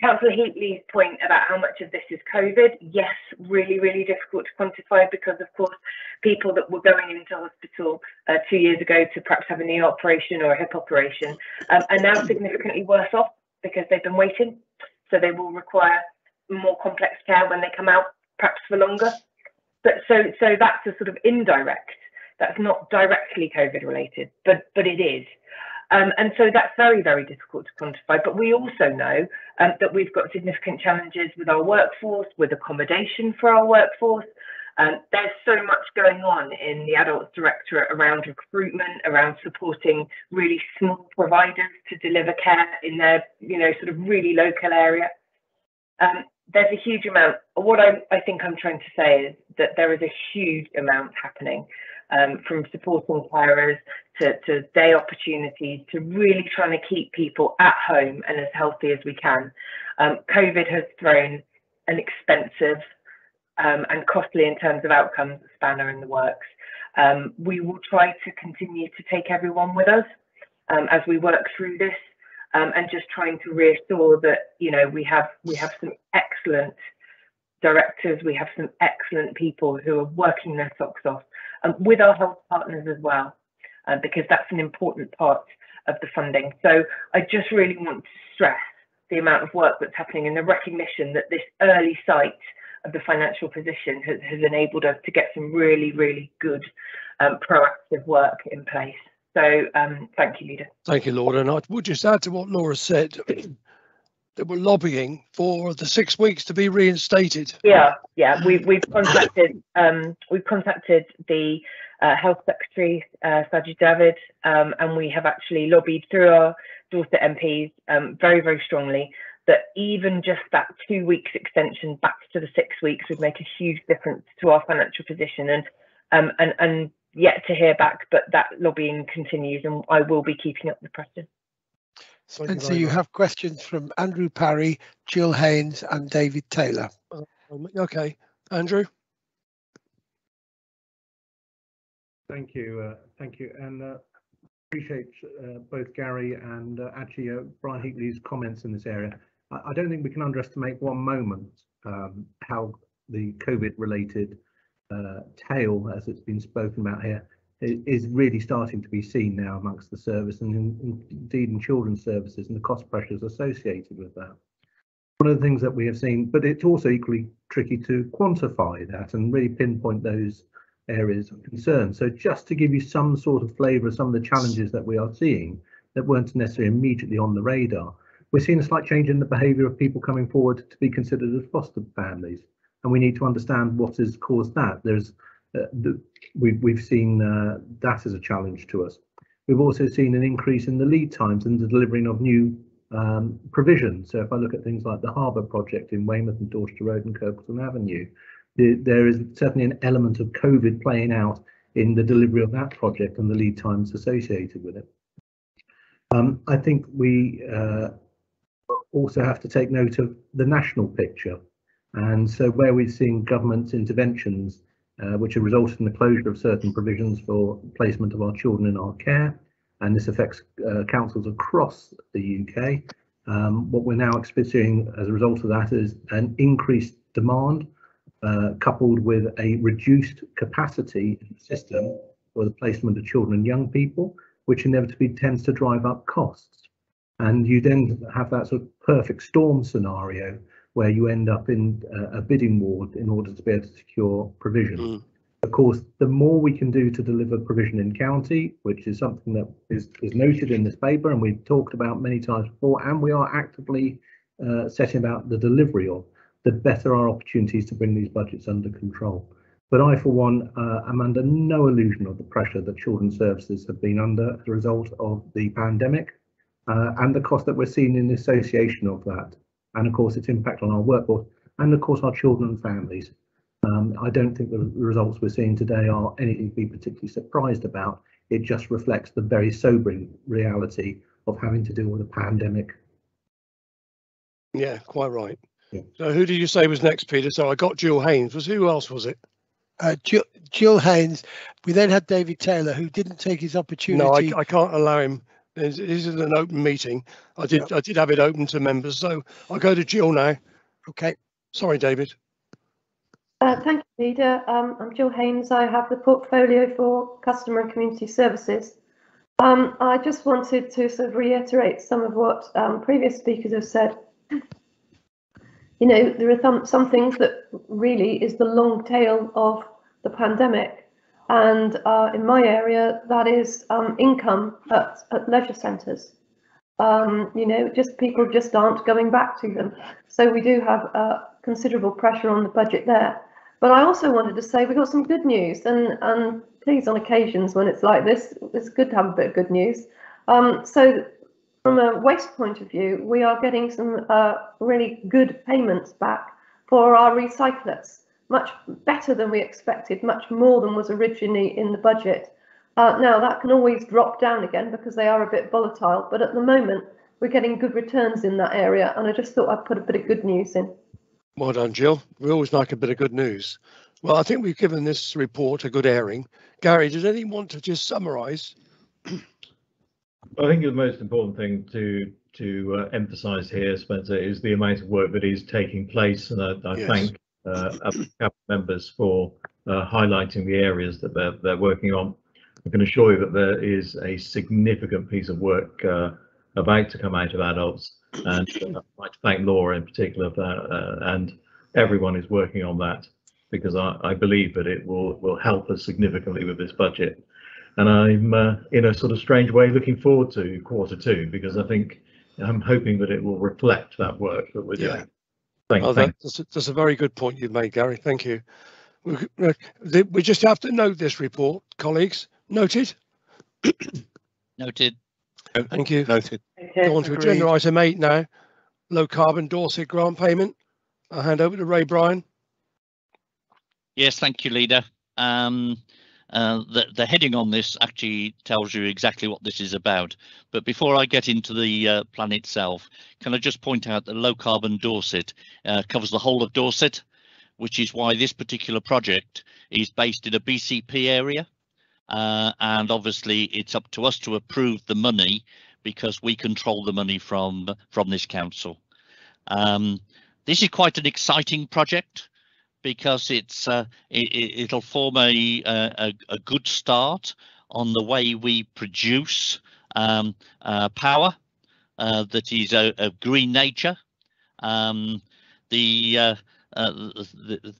Councillor Heatley's point about how much of this is COVID, yes, really, really difficult to quantify because, of course, people that were going into hospital uh, two years ago to perhaps have a knee operation or a hip operation um, are now significantly worse off because they've been waiting so they will require more complex care when they come out, perhaps for longer. But so so that's a sort of indirect. That's not directly COVID related, but but it is. Um, and so that's very, very difficult to quantify. But we also know um, that we've got significant challenges with our workforce, with accommodation for our workforce. Um, there's so much going on in the Adults Directorate around recruitment, around supporting really small providers to deliver care in their, you know, sort of really local area. Um, there's a huge amount. What I, I, think I'm trying to say is that there is a huge amount happening um, from supporting carers to, to day opportunities to really trying to keep people at home and as healthy as we can. Um, COVID has thrown an expensive um, and costly in terms of outcomes spanner in the works. Um, we will try to continue to take everyone with us um, as we work through this um, and just trying to reassure that you know we have we have some excellent directors, we have some excellent people who are working their socks off um, with our health partners as well, uh, because that's an important part of the funding. So I just really want to stress the amount of work that's happening and the recognition that this early sight of the financial position has, has enabled us to get some really, really good um, proactive work in place. So um, thank you, Leader. Thank you, Laura. And I would just add to what Laura said that we're lobbying for the six weeks to be reinstated. Yeah, yeah. We've we've contacted um, we've contacted the uh, Health Secretary uh, Sajid Javid, um, and we have actually lobbied through our Dorset MPs um, very very strongly that even just that two weeks extension back to the six weeks would make a huge difference to our financial position and um, and and yet to hear back, but that lobbying continues and I will be keeping up the pressure. and so you have questions from Andrew Parry, Jill Haynes and David Taylor. Um, okay, Andrew. Thank you, uh, thank you, and uh, appreciate uh, both Gary and actually Brian Heatley's comments in this area. I, I, don't think we can underestimate one moment um, how the COVID-related uh, tail, as it's been spoken about here, is really starting to be seen now amongst the service and in, indeed in children's services and the cost pressures associated with that. one of the things that we have seen, but it's also equally tricky to quantify that and really pinpoint those areas of concern. So just to give you some sort of flavour of some of the challenges that we are seeing that weren't necessarily immediately on the radar, we're seeing a slight change in the behaviour of people coming forward to be considered as foster families, and we need to understand what has caused that. There's uh, the, we've we've seen uh, that as a challenge to us. We've also seen an increase in the lead times and the delivering of new um, provisions. So if I look at things like the Harbour project in Weymouth and Dorchester Road and Kirtleton Avenue, the, there is certainly an element of COVID playing out in the delivery of that project and the lead times associated with it. Um, I think we uh, also have to take note of the national picture. And so where we've seen government interventions, uh, which have resulted in the closure of certain provisions for placement of our children in our care, and this affects uh, councils across the UK. Um, what we're now experiencing as a result of that is an increased demand uh, coupled with a reduced capacity in the system for the placement of children and young people, which inevitably tends to drive up costs. And you then have that sort of perfect storm scenario where you end up in uh, a bidding war in order to be able to secure provision. Mm. Of course, the more we can do to deliver provision in county, which is something that is, is noted in this paper and we've talked about many times before, and we are actively uh, setting about the delivery of, the better our opportunities to bring these budgets under control. But I, for one, uh, am under no illusion of the pressure that children's services have been under as a result of the pandemic uh, and the cost that we're seeing in the association of that. And of course, its impact on our workforce and of course our children and families. Um, I don't think the results we're seeing today are anything to be particularly surprised about. It just reflects the very sobering reality of having to deal with a pandemic. Yeah, quite right. Yeah. So who did you say was next, Peter? So I got Jill Haynes. Was who else was it? Uh, Jill, Jill Haynes. We then had David Taylor, who didn't take his opportunity. No, I, I can't allow him. This is an open meeting. I did I did have it open to members, so I'll go to Jill now. Okay. Sorry, David. Uh, thank you, Leader. Um, I'm Jill Haynes. I have the portfolio for customer and community services. Um, I just wanted to sort of reiterate some of what um, previous speakers have said. You know, there are th some things that really is the long tail of the pandemic. And uh, in my area, that is um, income at, at leisure centres. Um, you know, just people just aren't going back to them. So we do have uh, considerable pressure on the budget there. But I also wanted to say we got some good news, and and please on occasions when it's like this, it's good to have a bit of good news. Um, so from a waste point of view, we are getting some uh, really good payments back for our recyclers, much better than we expected, much more than was originally in the budget. Uh, now that can always drop down again because they are a bit volatile, but at the moment we're getting good returns in that area, and I just thought I'd put a bit of good news in. Well done, Jill. We always like a bit of good news. Well, I think we've given this report a good airing. Gary, does anyone want to just summarise? I think the most important thing to to uh, emphasise here, Spencer, is the amount of work that is taking place, and I, I yes. thank uh, members for uh, highlighting the areas that they're they're working on. I can assure you that there is a significant piece of work uh, about to come out of adults, and I'd like to thank Laura in particular for that, uh, and everyone is working on that because I, I believe that it will will help us significantly with this budget and I'm uh, in a sort of strange way looking forward to quarter two because I think I'm hoping that it will reflect that work that we're doing. Thank, oh, that's, a, that's, a, very good point you've made, Gary. Thank you. We, we just have to note this report, colleagues. Noted. Noted. Thank you. Noted. Go on to Agreed. agenda item eight now. Low carbon Dorset grant payment. I'll hand over to Ray Bryan. Yes, thank you, leader. Um, uh, the, the heading on this actually tells you exactly what this is about. But before I get into the uh, plan itself, can I just point out that low carbon Dorset uh, covers the whole of Dorset, which is why this particular project is based in a BCP area. Uh, and obviously it's up to us to approve the money because we control the money from from this council. Um, this is quite an exciting project because it's uh, it, will form a, a, a good start on the way we produce um, uh, power uh, that is of green nature. Um, the, uh, uh, the,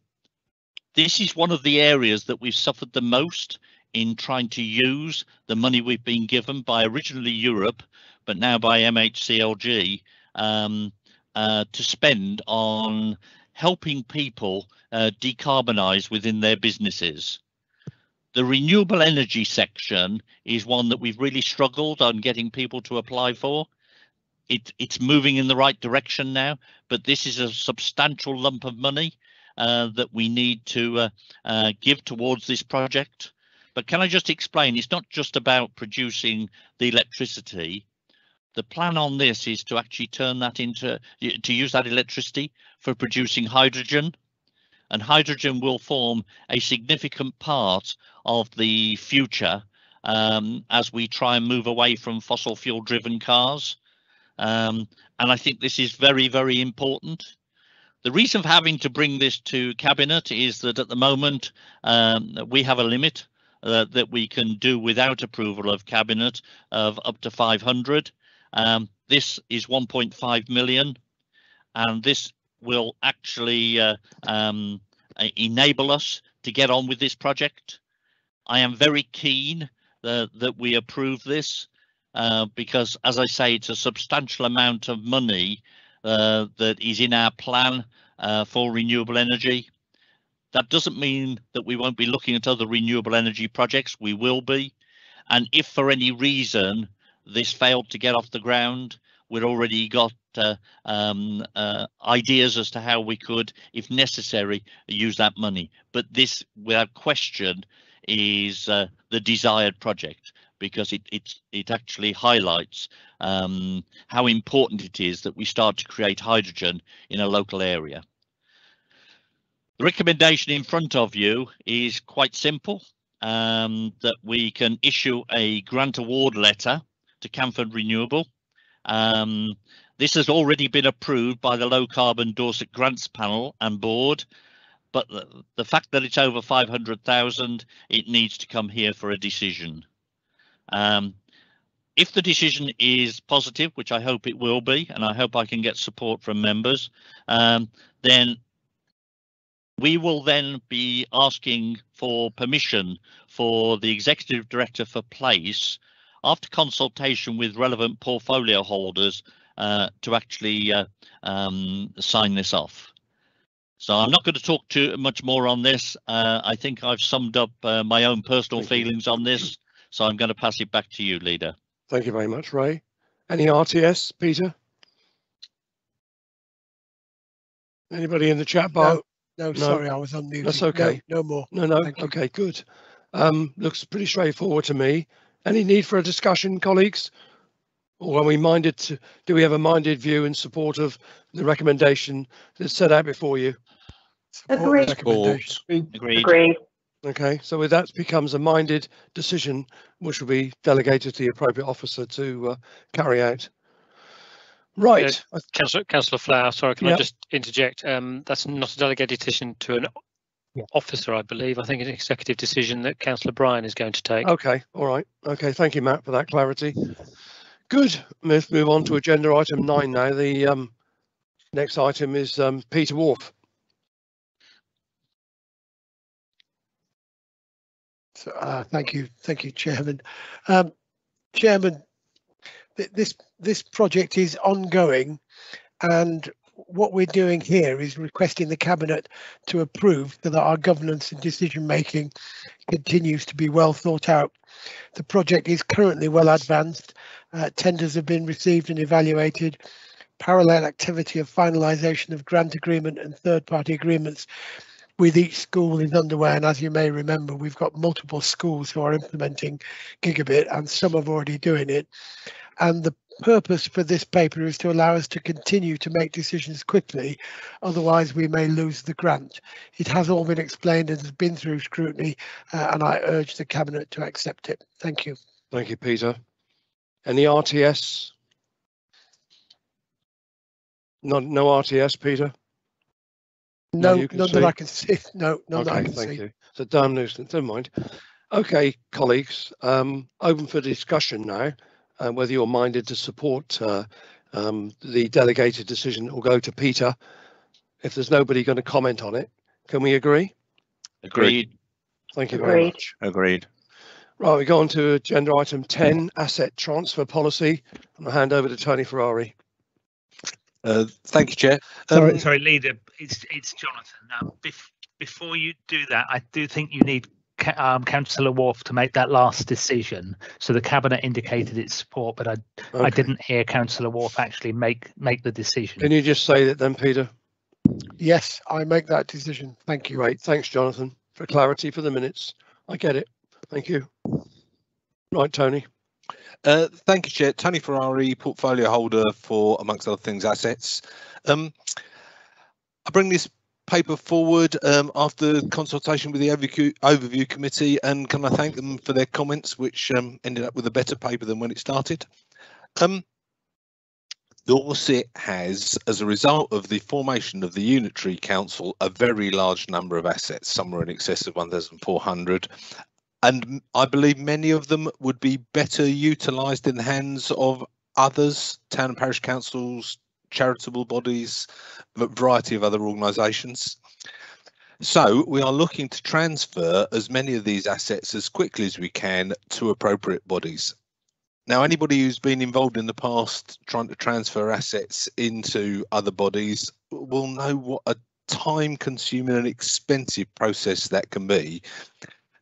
this is one of the areas that we've suffered the most in trying to use the money we've been given by originally Europe, but now by MHCLG um, uh, to spend on helping people uh, decarbonize within their businesses. The renewable energy section is one that we've really struggled on getting people to apply for. It, it's moving in the right direction now, but this is a substantial lump of money uh, that we need to uh, uh, give towards this project. But can I just explain, it's not just about producing the electricity. The plan on this is to actually turn that into, to use that electricity for producing hydrogen. And hydrogen will form a significant part of the future um, as we try and move away from fossil fuel driven cars. Um, and I think this is very, very important. The reason for having to bring this to cabinet is that at the moment um, we have a limit uh, that we can do without approval of cabinet of up to 500. Um, this is 1.5 million, and this will actually uh, um, enable us to get on with this project. I am very keen uh, that we approve this uh, because, as I say, it's a substantial amount of money uh, that is in our plan uh, for renewable energy. That doesn't mean that we won't be looking at other renewable energy projects. We will be. And if for any reason this failed to get off the ground, we'd already got uh, um, uh, ideas as to how we could, if necessary, use that money. But this, without question, is uh, the desired project because it it it actually highlights um, how important it is that we start to create hydrogen in a local area. The recommendation in front of you is quite simple, um, that we can issue a grant award letter to Canford Renewable. Um, this has already been approved by the Low Carbon Dorset Grants Panel and Board, but the, the fact that it's over 500,000, it needs to come here for a decision. Um, if the decision is positive, which I hope it will be, and I hope I can get support from members, um, then we will then be asking for permission for the executive director for place after consultation with relevant portfolio holders uh, to actually uh, um, sign this off. So I'm not going to talk too much more on this. Uh, I think I've summed up uh, my own personal Thank feelings on this. So I'm going to pass it back to you, leader. Thank you very much, Ray. Any RTS, Peter? Anybody in the chat bar? No, No. sorry, I was unmuted. That's okay. No more. No, no, Thank you. okay, good. Um, looks pretty straightforward to me. Any need for a discussion, colleagues? Or are we minded to, do we have a minded view in support of the recommendation that's set out before you? Support the Agreed. Agreed. Okay, so with that becomes a minded decision, which will be delegated to the appropriate officer to uh, carry out. Right, I- Councillor, Councillor Flower, sorry, can Yeah. I just interject? Um, that's not a delegated decision to an officer, I believe. I think an executive decision that Councillor Bryan is going to take. okay, all right. Okay, thank you, Matt, for that clarity. Good. Let's move on to agenda item nine now. The um, next item is um, Peter Wharf. So, uh, thank you, thank you, Chairman. Um, Chairman, th- this this project is ongoing, and what we're doing here is requesting the cabinet to approve so that our governance and decision making continues to be well thought out. The project is currently well advanced. Uh, tenders have been received and evaluated. Parallel activity of finalisation of grant agreement and third party agreements with each school is underway. And as you may remember, we've got multiple schools who are implementing gigabit and some are already doing it. And the purpose for this paper is to allow us to continue to make decisions quickly. Otherwise, we may lose the grant. It has all been explained and has been through scrutiny, uh, and I urge the cabinet to accept it. Thank you. Thank you, Peter. Any RTS? No, no RTS, Peter? No, can none that. I can see. No, none that I Okay, can thank see. you. So damn nuisance, never mind. Okay, colleagues, um, open for discussion now, uh, whether you're minded to support uh, um, the delegated decision will go to Peter. If there's nobody going to comment on it, can we agree? Agreed. Thank you very much. Agreed. Right, we go on to agenda item 10, asset transfer policy. And I'll hand over to Tony Ferrari. Uh, thank you, Chair. Sorry, Um, sorry, leader. It's it's Jonathan. Um, bef- before you do that, I do think you need Ca- um, Councillor Wharf to make that last decision. So the cabinet indicated its support, but I I didn't hear Councillor Wharf actually make make the decision. Can you just say that then, Peter? Yes, I make that decision. Thank you. Great, thanks, Jonathan, for clarity for the minutes. I get it. Thank you. Right, Tony. Uh, thank you, Chair. Tony Ferrari, portfolio holder for, amongst other things, assets. Um, I bring this paper forward um, after consultation with the overview, overview committee, and can I thank them for their comments, which um, ended up with a better paper than when it started. Um, Dorset has, as a result of the formation of the Unitary Council, a very large number of assets, somewhere in excess of 1,400, and I believe many of them would be better utilised in the hands of others, town and parish councils, charitable bodies, a variety of other organisations. So we are looking to transfer as many of these assets as quickly as we can to appropriate bodies. Now, anybody who's been involved in the past trying to transfer assets into other bodies will know what a time consuming and expensive process that can be.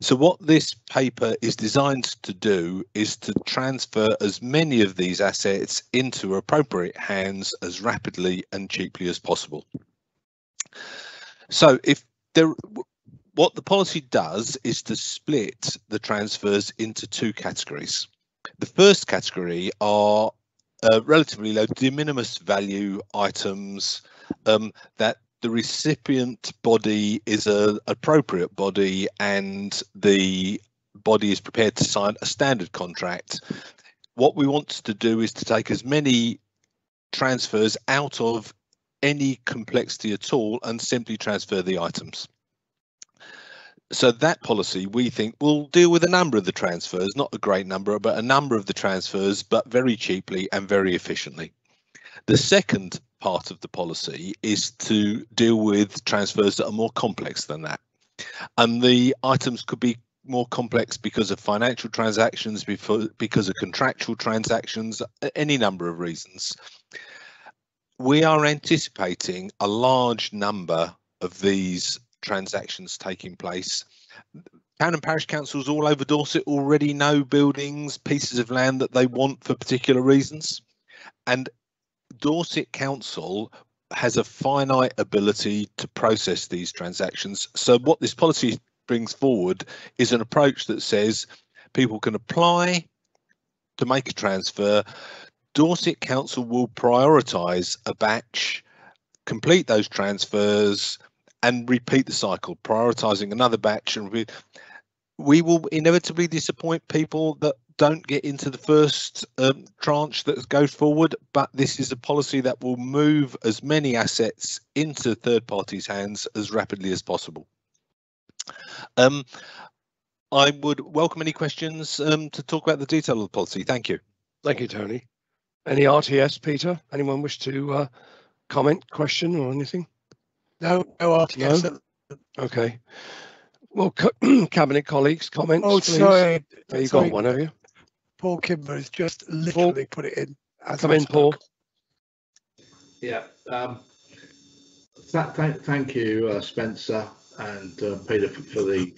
So what this paper is designed to do is to transfer as many of these assets into appropriate hands as rapidly and cheaply as possible. So if there, what the policy does is to split the transfers into two categories. The first category are uh, relatively low de minimis value items um, that the recipient body is a appropriate body and the body is prepared to sign a standard contract. What we want to do is to take as many transfers out of any complexity at all and simply transfer the items. So that policy, we think, will deal with a number of the transfers, not a great number, but a number of the transfers, but very cheaply and very efficiently. The second part of the policy is to deal with transfers that are more complex than that. And the items could be more complex because of financial transactions, before, because of contractual transactions, any number of reasons. We are anticipating a large number of these transactions taking place. Town and parish councils all over Dorset already know buildings, pieces of land that they want for particular reasons. And Dorset Council has a finite ability to process these transactions. So what this policy brings forward is an approach that says people can apply to make a transfer. Dorset Council will prioritise a batch, complete those transfers, and repeat the cycle, prioritising another batch. And repeat. we will inevitably disappoint people that don't get into the first um, tranche that goes forward, but this is a policy that will move as many assets into third parties' hands as rapidly as possible. Um, I would welcome any questions um, to talk about the detail of the policy. Thank you. Thank you, Tony. Any RTS, Peter? Anyone wish to uh, comment, question or anything? No, no RTS. No? Okay. Well, cabinet colleagues, comments, Oh, please. sorry. Oh, you sorry. got one, have you? Paul Kimber has just literally put it in. as Come I in. Paul. Yeah, um, tha- thank, thank you, uh, Spencer and uh, Peter for, for the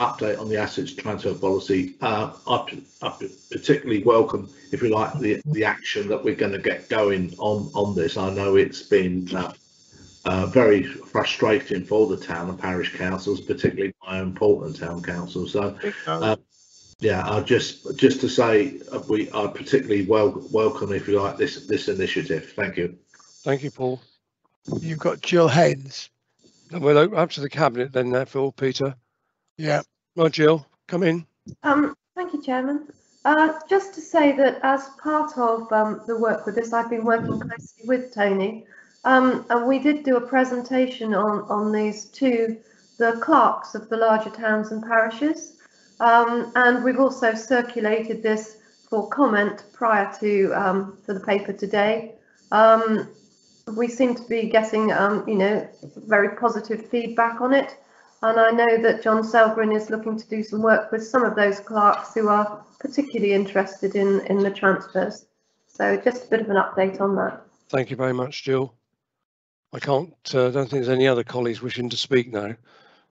update on the assets transfer policy. Uh, I, p- I p- particularly welcome, if you like, the, the action that we're going to get going on, on this. I know it's been uh, uh, very frustrating for the town and parish councils, particularly my own Portland town council. So, uh, yeah, I just just to say uh, we I particularly wel- welcome, if you like, this this initiative. Thank you. Thank you, Paul. You've got Jill Haynes. And we'll open up to the cabinet then, therefore, Peter. Yeah. Right, Jill, come in. Um, thank you, Chairman. Uh, just to say that as part of um, the work with this, I've been working closely with Tony, um, and we did do a presentation on on these to the clerks of the larger towns and parishes, um, and we've also circulated this for comment prior to um, for the paper today. Um, we seem to be getting, um, you know, very positive feedback on it. And I know that John Sellgren is looking to do some work with some of those clerks who are particularly interested in, in the transfers. So just a bit of an update on that. Thank you very much, Jill. I can't, uh, don't think there's any other colleagues wishing to speak now.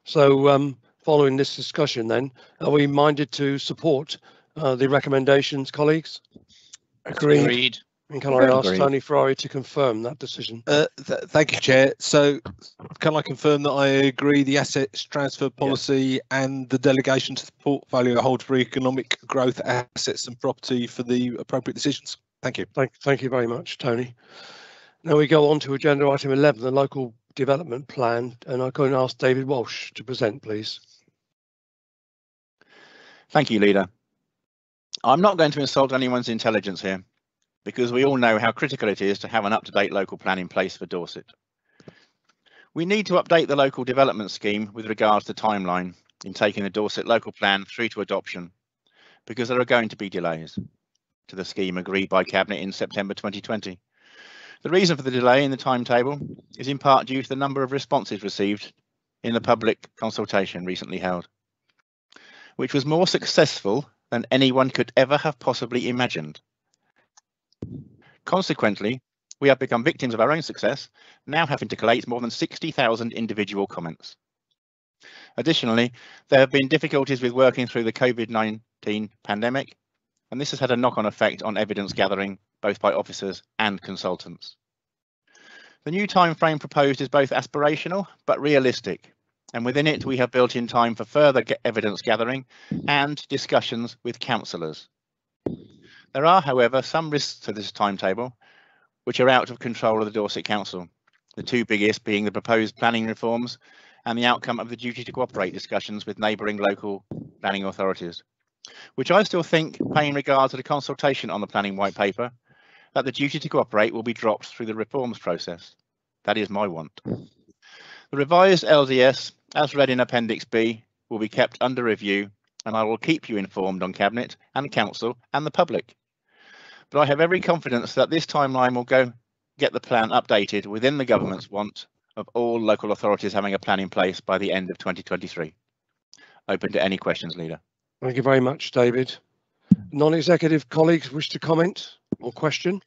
So um, following this discussion then, are we minded to support uh, the recommendations, colleagues? Agreed. Agreed. And can I ask Agreed. Tony Ferrari to confirm that decision? Uh, th- thank you, Chair. So can I confirm that I agree the assets transfer policy and the delegation to the portfolio hold for economic growth assets and property for the appropriate decisions? Thank you. Thank, thank you very much, Tony. Now we go on to agenda item 11, the local development plan, and I'm going to ask David Walsh to present, please. Thank you, Leader. I'm not going to insult anyone's intelligence here, because we all know how critical it is to have an up-to-date local plan in place for Dorset. We need to update the local development scheme with regards to timeline in taking the Dorset local plan through to adoption, because there are going to be delays to the scheme agreed by Cabinet in September 2020. The reason for the delay in the timetable is in part due to the number of responses received in the public consultation recently held, which was more successful than anyone could ever have possibly imagined. Consequently, we have become victims of our own success, now having to collate more than 60,000 individual comments. Additionally, there have been difficulties with working through the COVID-19 pandemic, and this has had a knock-on effect on evidence gathering, both by officers and consultants. The new time frame proposed is both aspirational but realistic, and within it we have built in time for further evidence gathering and discussions with councillors. There are, however, some risks to this timetable, which are out of control of the Dorset Council, the two biggest being the proposed planning reforms and the outcome of the duty to cooperate discussions with neighbouring local planning authorities, which I still think, paying regard to the consultation on the planning white paper, that the duty to cooperate will be dropped through the reforms process. That is my want. The revised LDS, as read in Appendix B, will be kept under review and I will keep you informed on Cabinet and Council and the public. But I have every confidence that this timeline will go get the plan updated within the government's want of all local authorities having a plan in place by the end of 2023. Open to any questions, Leader. Thank you very much, David. Non-executive colleagues wish to comment or question?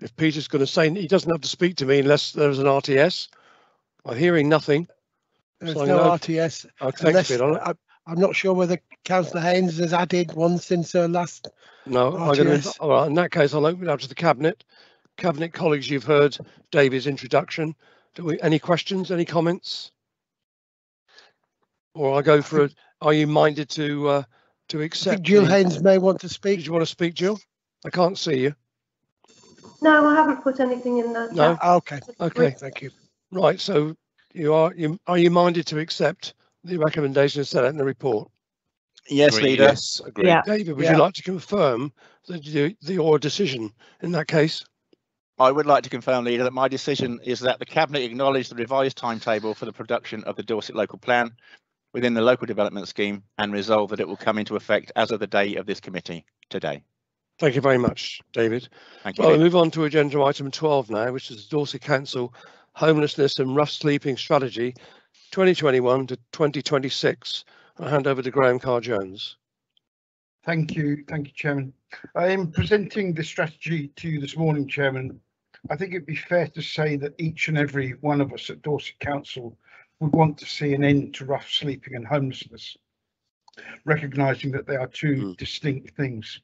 If Peter's going to say, he doesn't have to speak to me unless there's an RTS. I'm hearing nothing. There's So I'm no gonna- RTS. Thanks, unless- Peter. I- I'm not sure whether councillor Haynes has added one since her last. No, I'm going to, RTS. all right, in that case, I'll open it up to the cabinet. Cabinet colleagues, you've heard David's introduction. Do we, any questions, any comments? Or I go for, a- are you minded to, uh, to I accept? think Jill the- Haynes may want to Did speak. you want to speak, Jill? I can't see you. No, I haven't put anything in the No? chat. Okay, Okay, thank you. right, so you are, you, are you minded to accept the recommendations set out in the report? Yes, Agree, Leader. Yes, agree. Yeah. David, would Yeah. you like to confirm the, the, the- your decision in that case? I would like to confirm, Leader, that my decision is that the Cabinet acknowledge the revised timetable for the production of the Dorset local plan within the local development scheme and resolve that it will come into effect as of the day of this committee today. Thank you very much, David. Thank you. Well, we Leader. move on to agenda item 12 now, which is the Dorset Council Homelessness and Rough Sleeping Strategy 2021 to 2026. I'll hand over to Graham Carr Jones. Thank you, thank you, Chairman. Uh, in presenting the strategy to you this morning, Chairman, I think it'd be fair to say that each and every one of us at Dorset Council would want to see an end to rough sleeping and homelessness, recognising that they are two hmm. distinct things.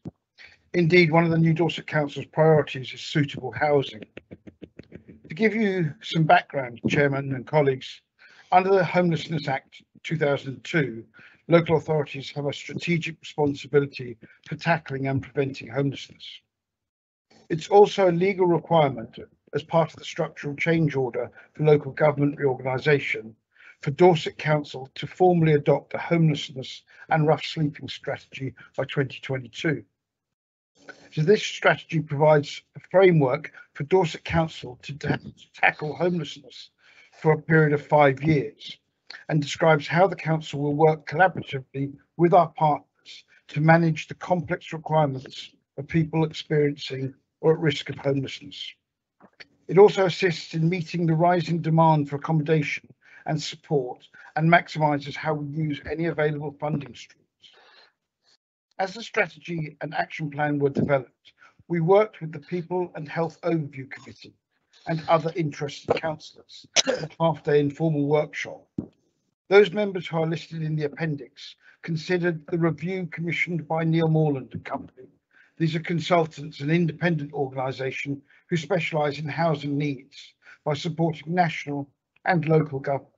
Indeed, one of the new Dorset Council's priorities is suitable housing. To give you some background, Chairman and colleagues, under the Homelessness Act 2002, local authorities have a strategic responsibility for tackling and preventing homelessness. It's also a legal requirement as part of the structural change order for local government reorganisation for Dorset Council to formally adopt a homelessness and rough sleeping strategy by 2022. So this strategy provides a framework for Dorset Council to ta- tackle homelessness for a period of five years and describes how the council will work collaboratively with our partners to manage the complex requirements of people experiencing or at risk of homelessness. It also assists in meeting the rising demand for accommodation and support and maximises how we use any available funding streams. As the strategy and action plan were developed, we worked with the People and Health Overview Committee and other interested councillors at half-day informal workshop. Those members who are listed in the appendix considered the review commissioned by Neil Morland and Company. These are consultants, an independent organisation who specialise in housing needs by supporting national and local government.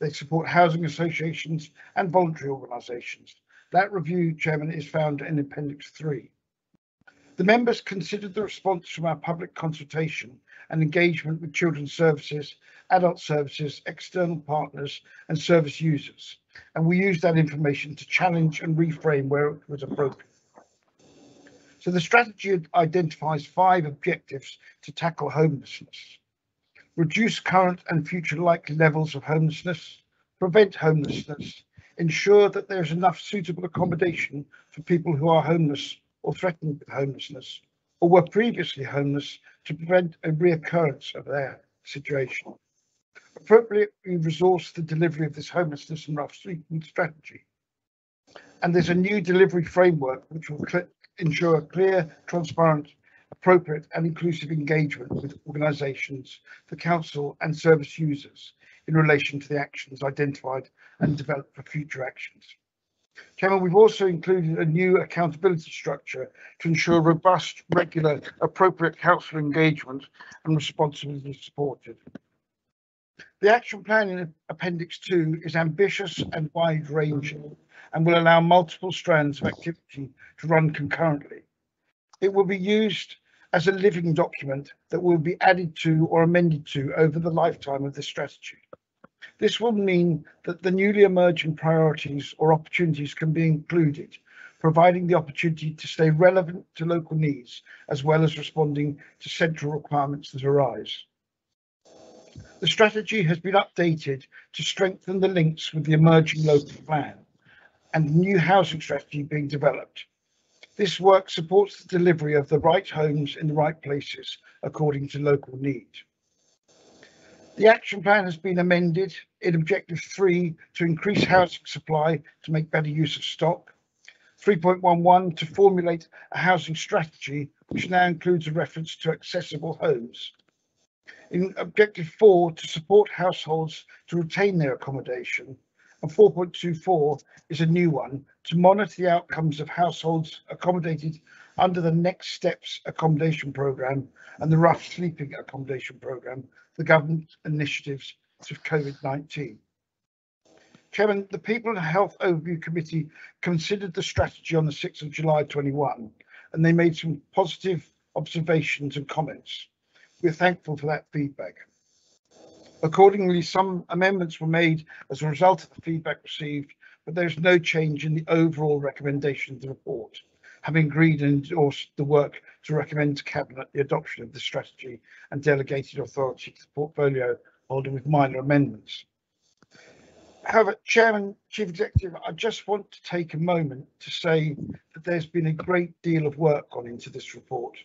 They support housing associations and voluntary organisations. That review, Chairman, is found in Appendix 3. The members considered the response from our public consultation and engagement with children's services, adult services, external partners and service users. And we used that information to challenge and reframe where it was appropriate. So the strategy identifies five objectives to tackle homelessness. Reduce current and future likely levels of homelessness, prevent homelessness, ensure that there's enough suitable accommodation for people who are homeless or threatened with homelessness, or were previously homeless to prevent a reoccurrence of their situation. Appropriately resource the delivery of this homelessness and rough sleeping strategy. And there's a new delivery framework which will ensure clear, transparent, appropriate and inclusive engagement with organisations, the council and service users in relation to the actions identified and developed for future actions. Chairman, we've also included a new accountability structure to ensure robust, regular, appropriate council engagement and responsibility supported. The action plan in Appendix 2 is ambitious and wide-ranging and will allow multiple strands of activity to run concurrently. It will be used as a living document that will be added to or amended to over the lifetime of the strategy. This will mean that the newly emerging priorities or opportunities can be included, providing the opportunity to stay relevant to local needs, as well as responding to central requirements that arise. The strategy has been updated to strengthen the links with the emerging local plan and new housing strategy being developed. This work supports the delivery of the right homes in the right places according to local need. The action plan has been amended in objective three to increase housing supply to make better use of stock. 3.11 to formulate a housing strategy, which now includes a reference to accessible homes. In objective four, to support households to retain their accommodation. And 4.24 is a new one to monitor the outcomes of households accommodated under the Next Steps accommodation programme and the Rough Sleeping accommodation programme, the government's initiatives to COVID-19. Chairman, the People and Health Overview Committee considered the strategy on the 6th of July 21 and they made some positive observations and comments. We're thankful for that feedback. Accordingly, some amendments were made as a result of the feedback received, but there's no change in the overall recommendation of the report having agreed and endorsed the work to recommend to Cabinet the adoption of the strategy and delegated authority to the portfolio holder with minor amendments. However, Chairman, Chief Executive, I just want to take a moment to say that there's been a great deal of work gone into this report.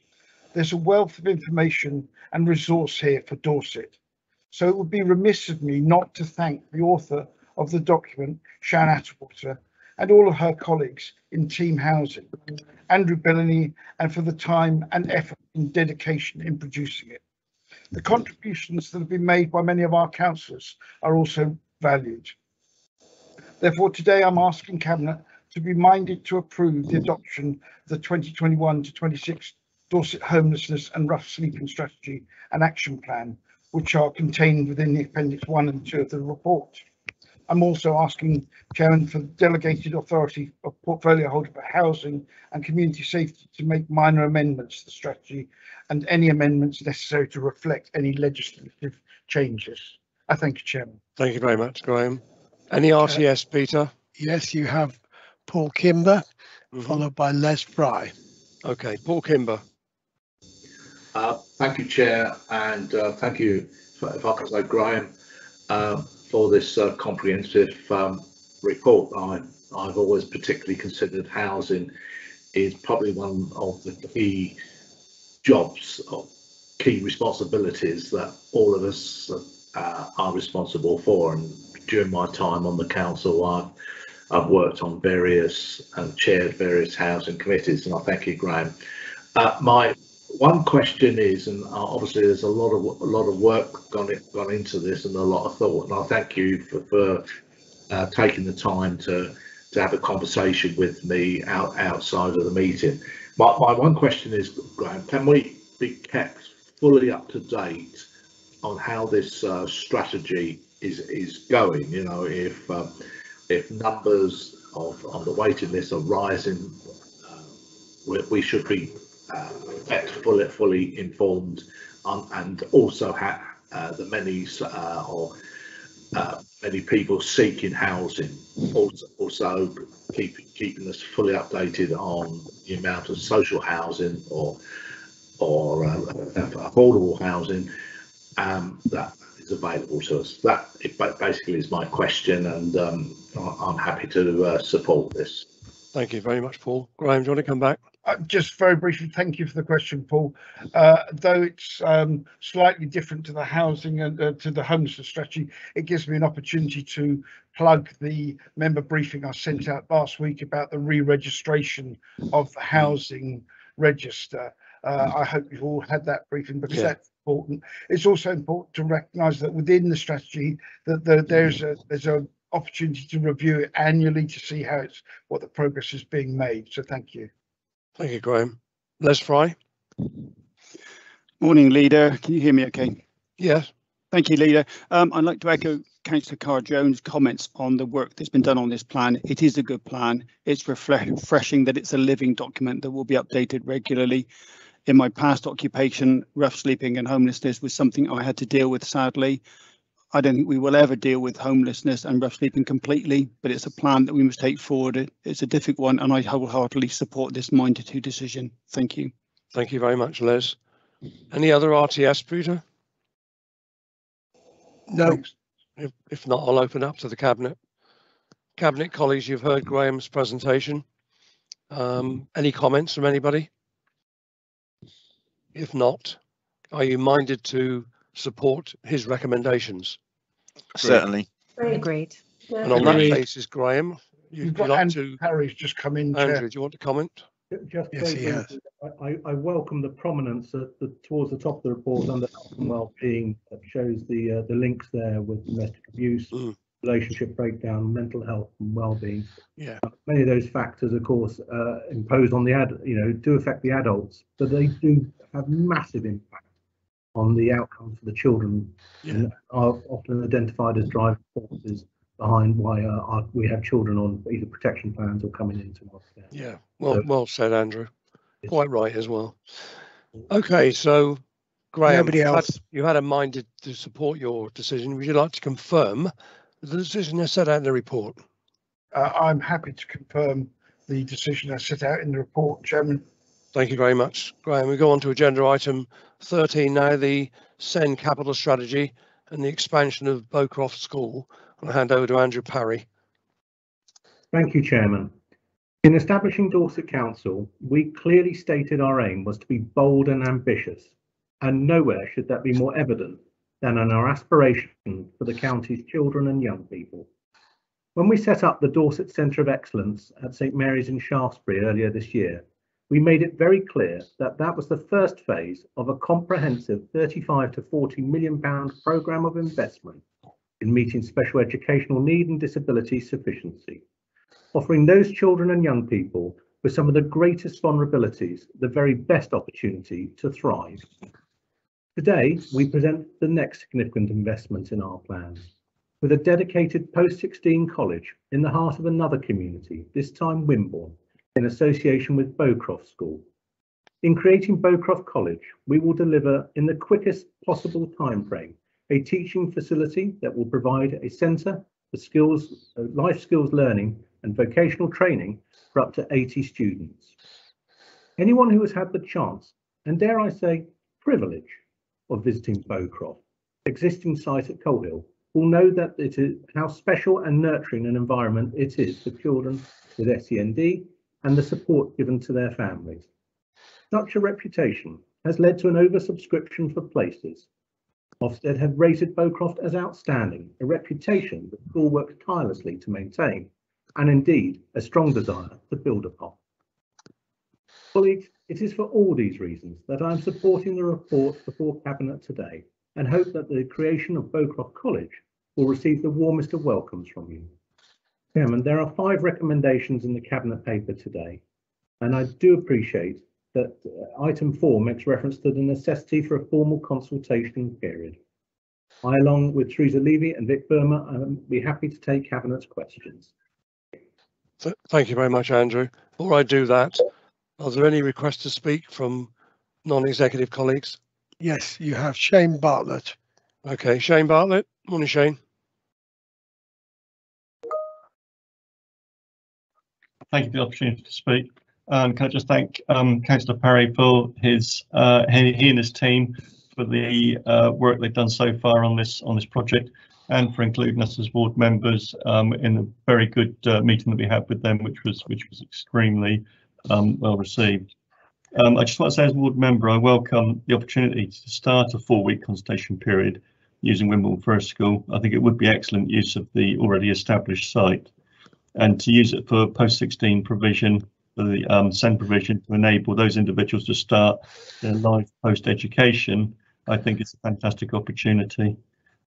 There's a wealth of information and resource here for Dorset. So it would be remiss of me not to thank the author of the document, Shan Atwater, and all of her colleagues in Team Housing, Andrew Billany, and for the time and effort and dedication in producing it. The contributions that have been made by many of our councillors are also valued. Therefore, today I'm asking Cabinet to be minded to approve the adoption of the 2021 to 26 Dorset Homelessness and Rough Sleeping Strategy and Action Plan, which are contained within the Appendix 1 and 2 of the report. I'm also asking Chairman for delegated authority of portfolio holder for housing and community safety to make minor amendments to the strategy and any amendments necessary to reflect any legislative changes. I thank you, Chairman. Thank you very much, Graham. Any RTS, uh, Peter? Yes, you have Paul Kimber, mm -hmm. followed by Les Fry. Okay, Paul Kimber. Uh, thank you, Chair, and uh, thank you, if I could say, Graham. Uh, for this uh, comprehensive um, report. I, I've always particularly considered housing is probably one of the key jobs or key responsibilities that all of us uh, are responsible for. And during my time on the council, I've, I've worked on various and chaired various housing committees, and I thank you, Graham. Uh, my one question is, and obviously there's a lot of a lot of work gone gone into this and a lot of thought, and I thank you for, for uh, taking the time to to have a conversation with me out outside of the meeting. My, my one question is, Graham, can we be kept fully up to date on how this uh, strategy is is going? You know, if uh, if numbers of on the waiting list are rising, uh, we, we, should be uh, kept fully fully informed, on, and also have uh, the many uh, or many people seeking housing. Also, also keep, keeping us fully updated on the amount of social housing or or uh, affordable housing um, that is available to us. That basically is my question, and um, I'm happy to uh, support this. Thank you very much, Paul. Graham, do you want to come back? Uh, just very briefly, thank you for the question, Paul. Uh, though it's um, slightly different to the housing and uh, to the homelessness strategy, it gives me an opportunity to plug the member briefing I sent out last week about the re-registration of the housing register. Uh, I hope you've all had that briefing because yeah. that's important. It's also important to recognise that within the strategy that the, there's a there's an opportunity to review it annually to see how it's what the progress is being made. So thank you. Thank you, Graham. Les Fry. Morning, Leader. Can you hear me okay? Yes. Thank you, Leader. Um, I'd like to echo Councillor Carr-Jones' comments on the work that's been done on this plan. It is a good plan. It's refreshing that it's a living document that will be updated regularly. In my past occupation, rough sleeping and homelessness was something I had to deal with, sadly. I don't think we will ever deal with homelessness and rough sleeping completely, but it's a plan that we must take forward. It's a difficult one, and I wholeheartedly support this 9 to 2 decision. Thank you. Thank you very much, Les. Any other RTS, Peter? No. If, if not, I'll open up to the Cabinet. Cabinet colleagues, you've heard Graham's presentation. Um, any comments from anybody? If not, are you minded to support his recommendations? Certainly. Very agreed. And on that basis, Graham, you, You've got like Andrew to, Parry's just come in, Andrew, Chair. do you want to comment? Just Yes, very he has. briefly, I, I welcome the prominence at the, towards the top of the report under health and well-being that shows the uh, the links there with domestic abuse, Mm. relationship breakdown, mental health and well-being. Yeah. Many of those factors, of course, uh, imposed on the ad, you know, do affect the adults, but they do have massive impact on the outcome for the children Yeah. and are often identified as driving forces behind why uh, our, we have children on either protection plans or coming into healthcare. Yeah, well, So- well said, Andrew. Quite right as well. Okay, so Graham, Nobody you had- else. you had a mind to, to support your decision. Would you like to confirm the decision is set out in the report? Uh, I'm happy to confirm the decision as set out in the report, Chairman. Thank you very much, Graham. We go on to agenda item 13 now, the SEN capital strategy and the expansion of Beaucroft School. I'll hand over to Andrew Parry. Thank you, Chairman. In establishing Dorset Council, we clearly stated our aim was to be bold and ambitious, and nowhere should that be more evident than in our aspiration for the county's children and young people. When we set up the Dorset Centre of Excellence at St Mary's in Shaftesbury earlier this year, we made it very clear that that was the first phase of a comprehensive 35 to 40 million pound programme of investment in meeting special educational need and disability sufficiency offering those children and young people with some of the greatest vulnerabilities the very best opportunity to thrive. Today, we present the next significant investment in our plans with a dedicated post-16 college in the heart of another community, this time Wimborne, in association with Beaucroft School. In creating Beaucroft College, we will deliver in the quickest possible timeframe a teaching facility that will provide a centre for skills, uh, life skills learning and vocational training for up to 80 students. Anyone who has had the chance, and dare I say, privilege of visiting Beaucroft, existing site at Colehill, will know that it is how special and nurturing an environment it is for children with SEND and the support given to their families. Such a reputation has led to an oversubscription for places. Ofsted have rated Beaucroft as outstanding, a reputation that the school works tirelessly to maintain, and indeed a strong desire to build upon. Colleagues, it is for all these reasons that I am supporting the report before Cabinet today and hope that the creation of Beaucroft College will receive the warmest of welcomes from you. Chairman, there are five recommendations in the Cabinet paper today, and I do appreciate that uh, item four makes reference to the necessity for a formal consultation period. I, along with Theresa Leavy and Vic Verma, um, be happy to take Cabinet's questions. Th- Thank you very much, Andrew. Before I do that, are there any requests to speak from non-executive colleagues? Yes, you have Shane Bartlett. Okay, Shane Bartlett. Morning, Shane. Thank you for the opportunity to speak. Um, can I just thank um, Councillor Parry for his uh, he, he and his team for the uh, work they've done so far on this on this project, and for including us as ward members um, in a very good uh, meeting that we had with them, which was which was extremely um, well received. Um, I just want to say, as a ward member, I welcome the opportunity to start a four-week consultation period using Wimborne First School. I think it would be excellent use of the already established site, and to use it for post-16 provision for the um, SEND provision to enable those individuals to start their life post-education, I think it's a fantastic opportunity.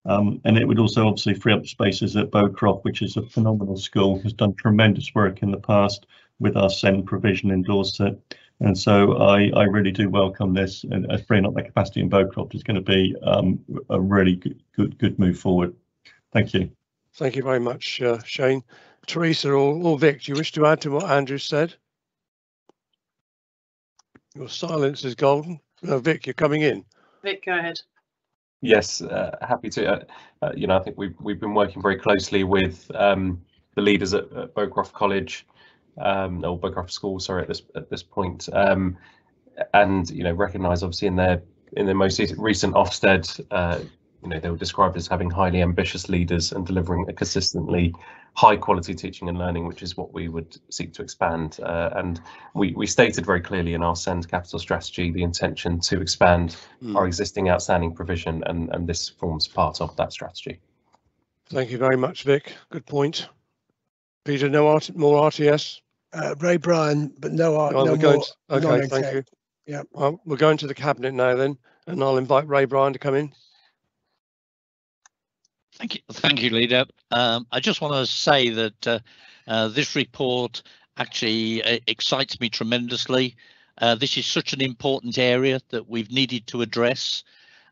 Um, and it would also obviously free up spaces at Beaucroft, which is a phenomenal school, has done tremendous work in the past with our SEND provision in Dorset. And so I, I really do welcome this and uh, freeing up that capacity in Beaucroft is going to be um, a really good, good, good move forward. Thank you. Thank you very much, uh, Shane. Theresa or, or Vic, do you wish to add to what Andrew said? Your silence is golden. No, Vic, you're coming in. Vic, go ahead. Yes, uh, happy to. Uh, uh, you know, I think we've we've been working very closely with um, the leaders at, at Beaucroft College, um, or Beaucroft School, sorry, at this at this point, um, and you know, recognise obviously in their in their most recent Ofsted, uh, you know, they were described as having highly ambitious leaders and delivering a consistently high quality teaching and learning, which is what we would seek to expand. Uh, and we, we stated very clearly in our SEND capital strategy the intention to expand Mm. our existing outstanding provision, and, and this forms part of that strategy. Thank you very much, Vic. Good point. Peter, no art, more RTS? Uh, Ray Bryan, but no, art, Oh, no we're more. to- Okay, thank non-exec. you. Yeah. Well, we're going to the cabinet now then, and I'll invite Ray Bryan to come in. Thank you, thank you, Leader. Um, I just want to say that uh, uh, this report actually uh, excites me tremendously. Uh, this is such an important area that we've needed to address,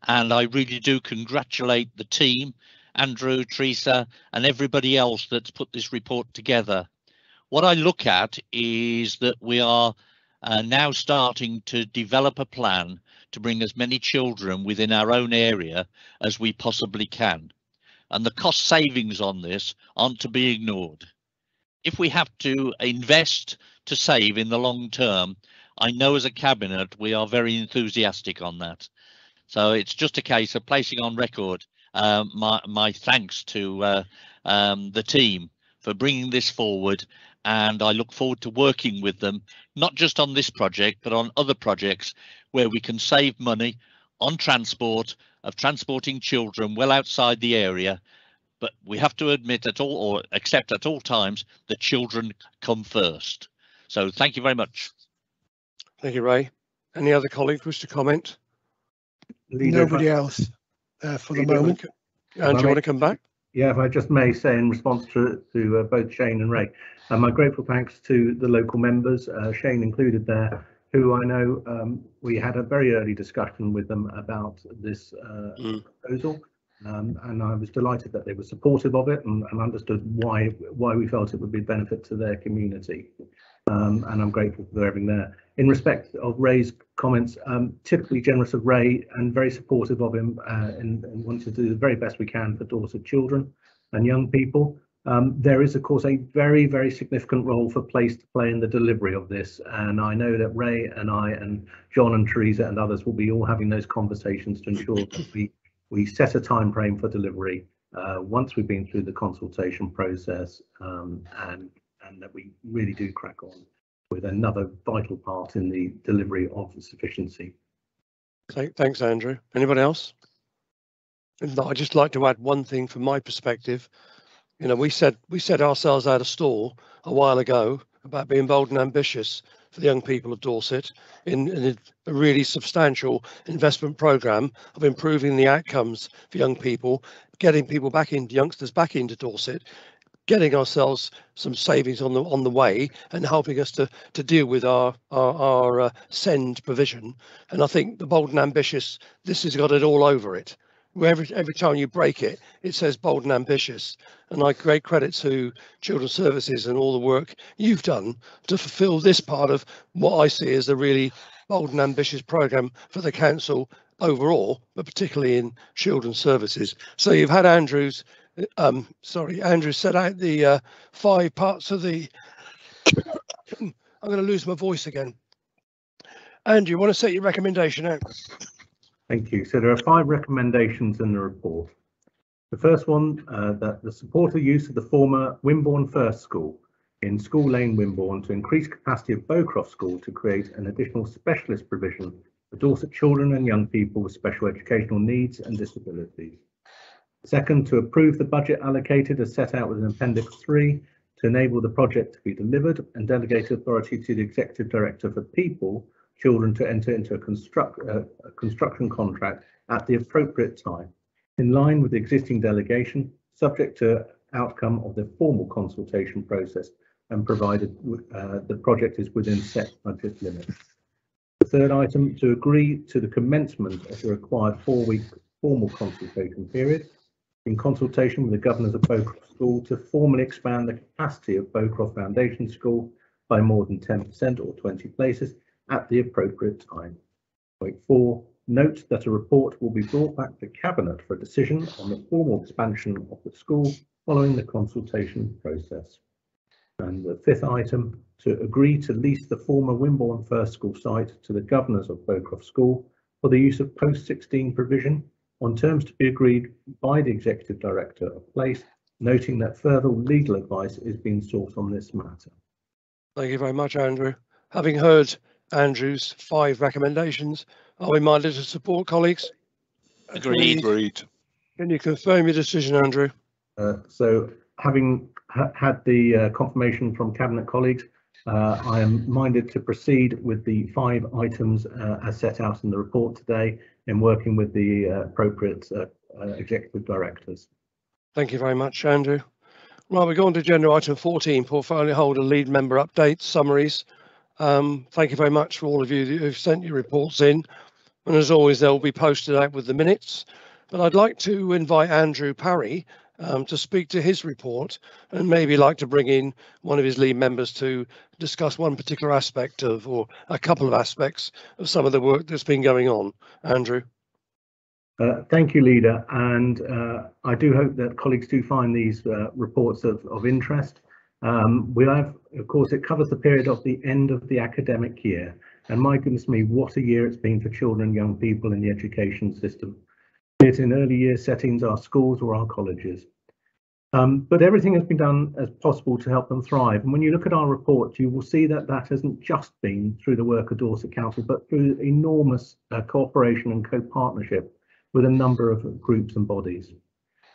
and I really do congratulate the team, Andrew, Theresa, and everybody else that's put this report together. What I look at is that we are uh, now starting to develop a plan to bring as many children within our own area as we possibly can and the cost savings on this aren't to be ignored. If we have to invest to save in the long term, I know as a cabinet we are very enthusiastic on that. So it's just a case of placing on record um, my, my thanks to uh, um, the team for bringing this forward and I look forward to working with them, not just on this project, but on other projects where we can save money on transport of transporting children well outside the area. But we have to admit at all or accept at all times that children come first. So thank you very much. Thank you, Ray. Any other colleagues wish to comment? Leader, if I- Nobody else uh, for the Leader, if I moment. c- Andrew, you want to come back? Yeah, if I just may say in response to, to uh, both Shane and Ray, uh, my grateful thanks to the local members, uh, Shane included there, who I know um, we had a very early discussion with them about this uh, proposal. Um, and I was delighted that they were supportive of it and, and understood why why we felt it would be a benefit to their community. Um, and I'm grateful for everything there. In respect of Ray's comments, um, typically generous of Ray and very supportive of him uh, and, and want to do the very best we can for Dorset children and young people. Um, there is, of course, a very, very significant role for Place to play in the delivery of this. And I know that Ray and I and John and Theresa and others will be all having those conversations to ensure that we, we set a time frame for delivery uh, once we've been through the consultation process um, and, and that we really do crack on with another vital part in the delivery of sufficiency. Thanks, Andrew. Anybody else? I'd just like to add one thing from my perspective. You know, we said, we set ourselves out of stall a while ago about being bold and ambitious for the young people of Dorset in, in a really substantial investment programme of improving the outcomes for young people, getting people back into youngsters back into Dorset, getting ourselves some savings on the on the way and helping us to to deal with our our, our uh, send provision. And I think the bold and ambitious, this has got it all over it. Every every time you break it, it says bold and ambitious. And I great credit to Children's Services and all the work you've done to fulfil this part of what I see as a really bold and ambitious programme for the council overall, but particularly in children's services. So you've had Andrew's, um, sorry, Andrew set out the uh, five parts of the. I'm going to lose my voice again. Andrew, you want to set your recommendation out? Thank you. So there are five recommendations in the report. The first one, uh, that the support of use of the former Wimborne First School in School Lane, Wimborne, to increase capacity of Beaucroft School to create an additional specialist provision for Dorset children and young people with special educational needs and disabilities. Second, to approve the budget allocated as set out within Appendix 3 to enable the project to be delivered and delegate authority to the Executive Director for People, Children to enter into a, construct, uh, a construction contract at the appropriate time, in line with the existing delegation, subject to outcome of the formal consultation process and provided uh, the project is within set budget limits. The third item, to agree to the commencement of the required four-week formal consultation period in consultation with the governors of Beaucroft School to formally expand the capacity of Beaucroft Foundation School by more than 10% or 20 places at the appropriate time. Point four, note that a report will be brought back to Cabinet for a decision on the formal expansion of the school following the consultation process. And the fifth item, to agree to lease the former Wimborne First School site to the governors of Beaucroft School for the use of post-16 provision on terms to be agreed by the Executive Director of Place, noting that further legal advice is being sought on this matter. Thank you very much, Andrew. Having heard Andrew's five recommendations, are we minded to support colleagues? Agreed. Agreed. Can you confirm your decision, Andrew? Uh, so having ha had the uh, confirmation from Cabinet colleagues, uh, I am minded to proceed with the five items uh, as set out in the report today in working with the uh, appropriate uh, executive directors. Thank you very much, Andrew. Right, we go on to agenda item 14, portfolio holder lead member updates, summaries. Um, thank you very much for all of you who've sent your reports in. And as always, they'll be posted out with the minutes. But I'd like to invite Andrew Parry um, to speak to his report and maybe like to bring in one of his lead members to discuss one particular aspect of or a couple of aspects of some of the work that's been going on. Andrew. Uh, thank you, Leader. And uh, I do hope that colleagues do find these uh, reports of, of interest. Um, we have, of course, it covers the period of the end of the academic year. And my goodness me, what a year it's been for children and young people in the education system. Be it in early year settings, our schools or our colleges. Um, but everything has been done as possible to help them thrive. And when you look at our report, you will see that that hasn't just been through the work of Dorset Council, but through enormous uh, cooperation and co-partnership with a number of groups and bodies.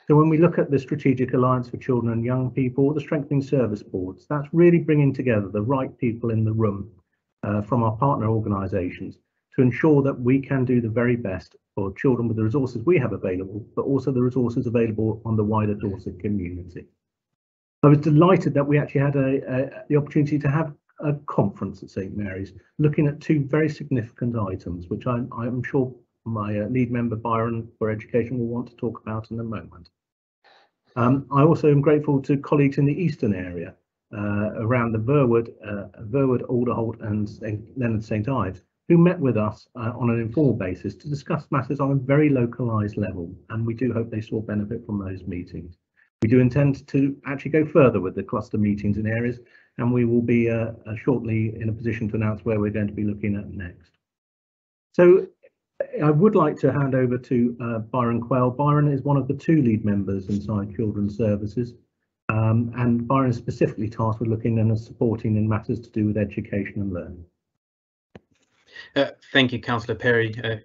So when we look at the Strategic Alliance for Children and Young People, the Strengthening Service Boards, that's really bringing together the right people in the room uh, from our partner organisations to ensure that we can do the very best for children with the resources we have available, but also the resources available on the wider Dorset community. I was delighted that we actually had a, a, the opportunity to have a conference at St Mary's, looking at two very significant items, which I'm, I'm sure my uh, lead member Byron for Education will want to talk about in a moment. Um, I also am grateful to colleagues in the eastern area uh, around the Verwood, uh, Verwood, Alderholt and. Leonard St Ives who met with us uh, on an informal basis to discuss matters on a very localised level and we do hope they saw benefit from those meetings. We do intend to actually go further with the cluster meetings in areas and we will be uh, uh, shortly in a position to announce where we're going to be looking at next. So I would like to hand over to uh, Byron Quayle. Byron is one of the two lead members inside Children's Services, um, and Byron is specifically tasked with looking and supporting in matters to do with education and learning. Uh, thank you, Councillor Parry. Uh,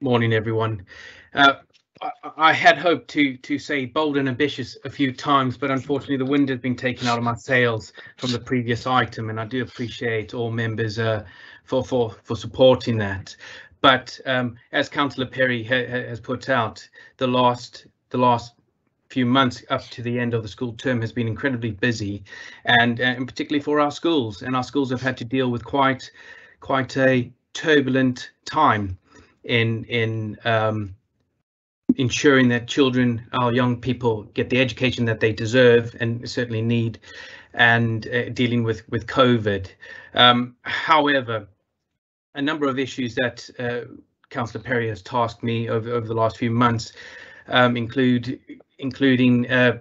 Morning, everyone. Uh, I, I, had hoped to to say bold and ambitious a few times, but unfortunately the wind has been taken out of my sails from the previous item, and I do appreciate all members uh, for for for supporting that. But um, as Councillor Parry ha has put out, the last the last few months up to the end of the school term has been incredibly busy, and, and particularly for our schools, and our schools have had to deal with quite quite a turbulent time in in um, ensuring that children, our young people, get the education that they deserve and certainly need, and uh, dealing with with COVID. Um, however, a number of issues that uh, Councillor Parry has tasked me over over the last few months um, include including uh,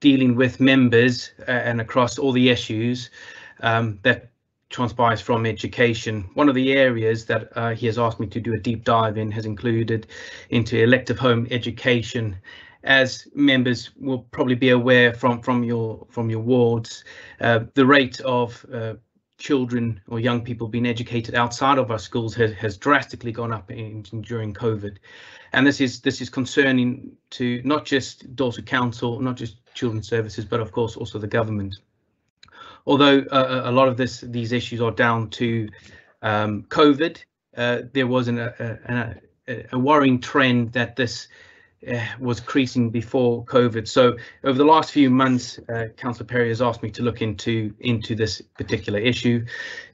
dealing with members uh, and across all the issues um, that transpires from education. One of the areas that uh, he has asked me to do a deep dive in has included into elective home education. As members will probably be aware from from your from your wards, uh, the rate of uh, children or young people being educated outside of our schools has, has drastically gone up in, in, during COVID, and this is this is concerning to not just Dorset Council, not just Children's Services, but of course also the government. Although uh, a lot of this these issues are down to um, COVID, uh, there was an, a, a, a, worrying trend that this uh, was increasing before COVID. So over the last few months, uh, Councillor Parry has asked me to look into into this particular issue.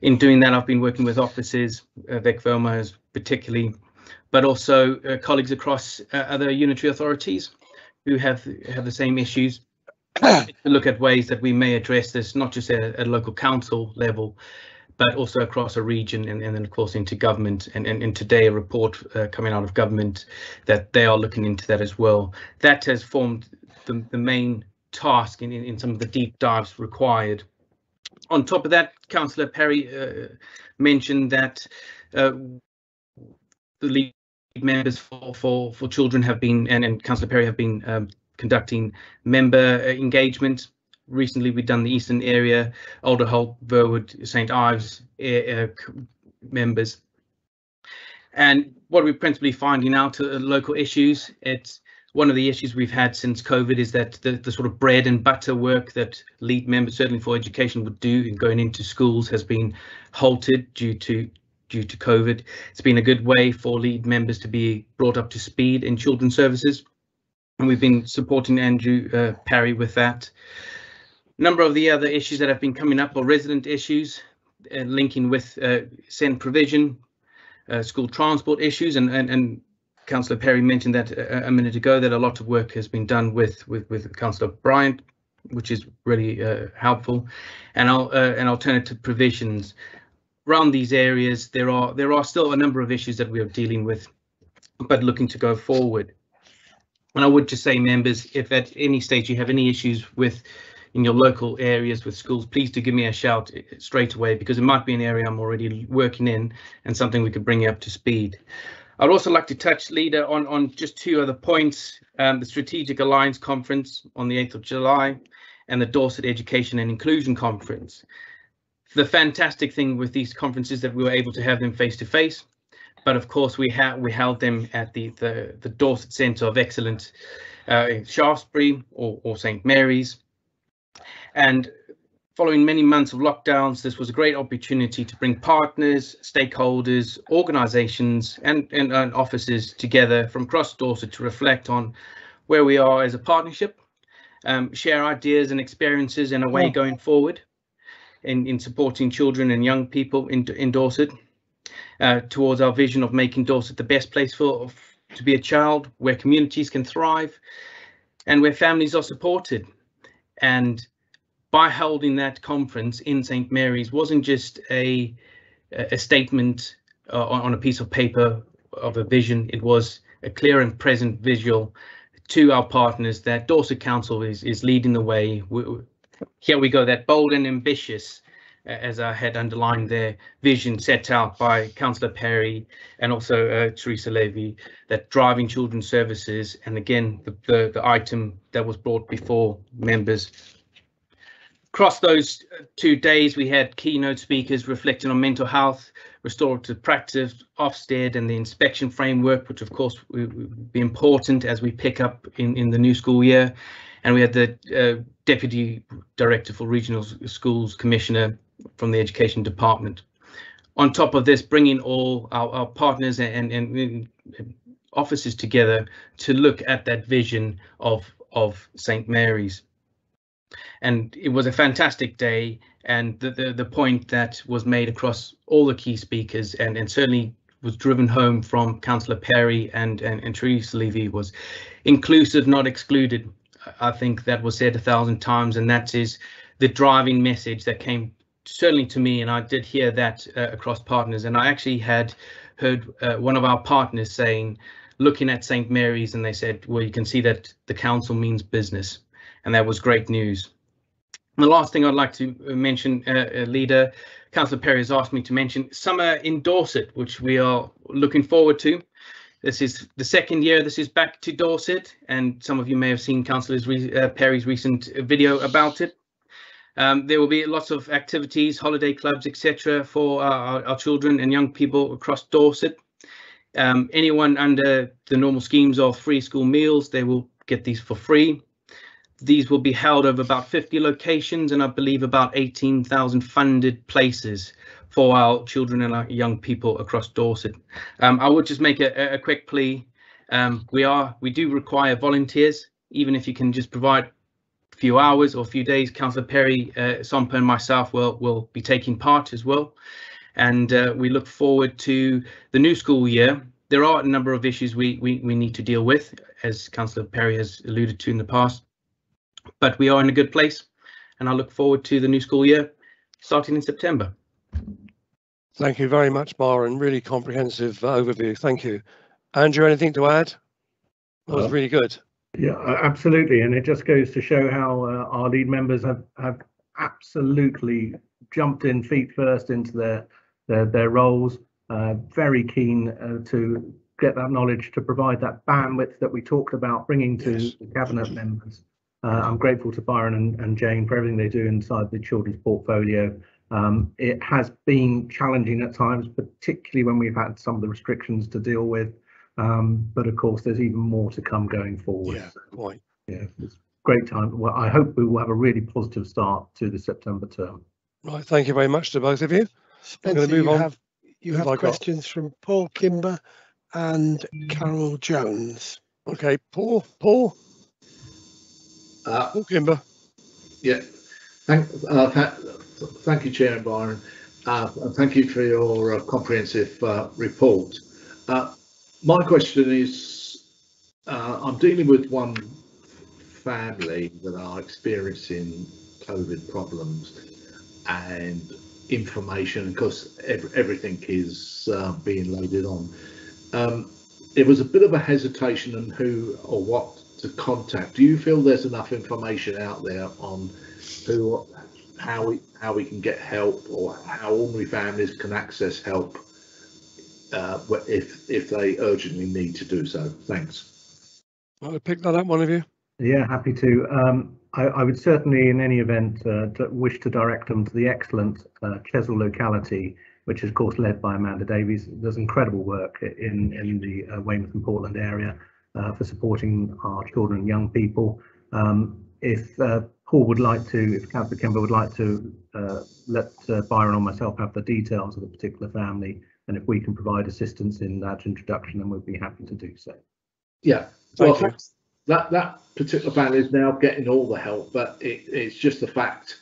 In doing that, I've been working with offices, uh, Vic Verma particularly, but also uh, colleagues across uh, other unitary authorities who have have the same issues to look at ways that we may address this, not just at a local council level, but also across a region and, and then of course into government and, and, and today a report uh, coming out of government that they are looking into that as well. That has formed the, the main task in, in, in some of the deep dives required. On top of that, Councillor Parry uh, mentioned that uh, the lead members for, for, for children have been, and, and Councillor Parry have been um, conducting member uh, engagement. Recently, we've done the Eastern area, Alderholt, Verwood, St Ives uh, members. And what we're principally finding out uh, local issues, it's one of the issues we've had since COVID is that the, the sort of bread and butter work that lead members, certainly for education, would do in going into schools has been halted due to due to COVID. It's been a good way for lead members to be brought up to speed in children's services and we've been supporting Andrew uh, Parry with that. Number of the other issues that have been coming up are resident issues, uh, linking with uh, SEND provision, uh, school transport issues, and, and, and Councillor Parry mentioned that a, a, minute ago that a lot of work has been done with with, with Councillor Bryant, which is really uh, helpful, and, uh, and alternative provisions around these areas. There are there are still a number of issues that we are dealing with, but looking to go forward. And I would just say, members, if at any stage you have any issues with in your local areas with schools, please do give me a shout eh, straight away because it might be an area I'm already working in and something we could bring you up to speed. I'd also like to touch, Leader, on, on just two other points. Um, the Strategic Alliance Conference on the 8th of July and the Dorset Education and Inclusion Conference. The fantastic thing with these conferences that we were able to have them face to face but of course we had we held them at the the, the Dorset Centre of Excellence uh, in Shaftesbury or, or St Mary's, and following many months of lockdowns, this was a great opportunity to bring partners, stakeholders, organisations, and, and, and offices together from across Dorset to reflect on where we are as a partnership, um, share ideas and experiences in a way going forward in, in supporting children and young people in, in Dorset uh, towards our vision of making Dorset the best place for to be a child, where communities can thrive, and where families are supported. And by holding that conference in St Mary's wasn't just a a statement uh, on a piece of paper of a vision. It was a clear and present visual to our partners that Dorset Council is is leading the way. We, here we go, that bold and ambitious as I had underlined their vision set out by Councillor Parry and also uh, Theresa Leavy, that driving children's services, and again, the, the, the item that was brought before members. Across those two days, we had keynote speakers reflecting on mental health, restorative practice, Ofsted, and the inspection framework, which of course would be important as we pick up in, in the new school year. And we had the uh, Deputy Director for Regional Schools Commissioner from the Education Department. On top of this, bringing all our, our partners and, and, and offices together to look at that vision of, of St. Mary's and it was a fantastic day and the, the, the point that was made across all the key speakers and, and certainly was driven home from Councillor Parry and, and, and Theresa Leavy was inclusive, not excluded. I think that was said a thousand times, and that is the driving message that came certainly to me, and I did hear that uh, across partners. And I actually had heard uh, one of our partners saying, looking at St Mary's, and they said, well, you can see that the council means business, and that was great news. The last thing I'd like to mention, uh, uh, Leader, Councillor Parry has asked me to mention summer in Dorset, which we are looking forward to. This is the second year this is back to Dorset, and some of you may have seen Councillor uh, Parry's recent video about it. Um, there will be lots of activities, holiday clubs, etc., for our, our, children and young people across Dorset. Um, anyone under the normal schemes of free school meals, they will get these for free. These will be held over about 50 locations and I believe about 18,000 funded places for our children and our young people across Dorset. Um, I would just make a, a quick plea. Um, we are we do require volunteers, even if you can just provide a few hours or a few days. Councillor Parry, uh, Somper and myself will will be taking part as well. And uh, we look forward to the new school year. There are a number of issues we, we, we need to deal with, as Councillor Parry has alluded to in the past but we are in a good place and I look forward to the new school year starting in September. Thank you very much, Byron. Really comprehensive uh, overview. Thank you. Andrew, anything to add? That was uh, really good. Yeah, absolutely. And it just goes to show how uh, our lead members have, have absolutely jumped in feet first into their their, their roles. Uh, very keen uh, to get that knowledge to provide that bandwidth that we talked about bringing to yes. the cabinet members. Uh, I'm grateful to Byron and, and, Jane for everything they do inside the children's portfolio. Um, it has been challenging at times, particularly when we've had some of the restrictions to deal with. Um, but of course, there's even more to come going forward. Yeah, quite. Yeah, it's great time. Well, I hope we will have a really positive start to the September term. Right, thank you very much to both of you. Spencer, move you on. have you have questions got? from Paul Kimber and Carol Jones. Okay, Paul. Paul. Uh, oh, Kimber. Yeah, thank, uh, th thank you, Chair Byron. Uh, and thank you for your uh, comprehensive uh, report. Uh, my question is, uh, I'm dealing with one family that are experiencing COVID problems and information because ev everything is being loaded on. Um, it was a bit of a hesitation on who or what to contact. Do you feel there's enough information out there on who, how we, how we can get help, or how ordinary families can access help uh, if if they urgently need to do so? Thanks. Want to pick that up, one of you? Yeah, happy to. Um, I, I, would certainly, in any event, uh, to wish to direct them to the excellent uh, Chesil locality, which is of course led by Amanda Davies. Does incredible work in in the uh, Weymouth and Portland area uh, for supporting our children and young people. Um, if uh, Paul would like to, if Councillor Kimber would like to uh, let uh, Byron or myself have the details of the particular family, and if we can provide assistance in that introduction, then we'd be happy to do so. Yeah, well, that that particular family is now getting all the help, but it, it's just the fact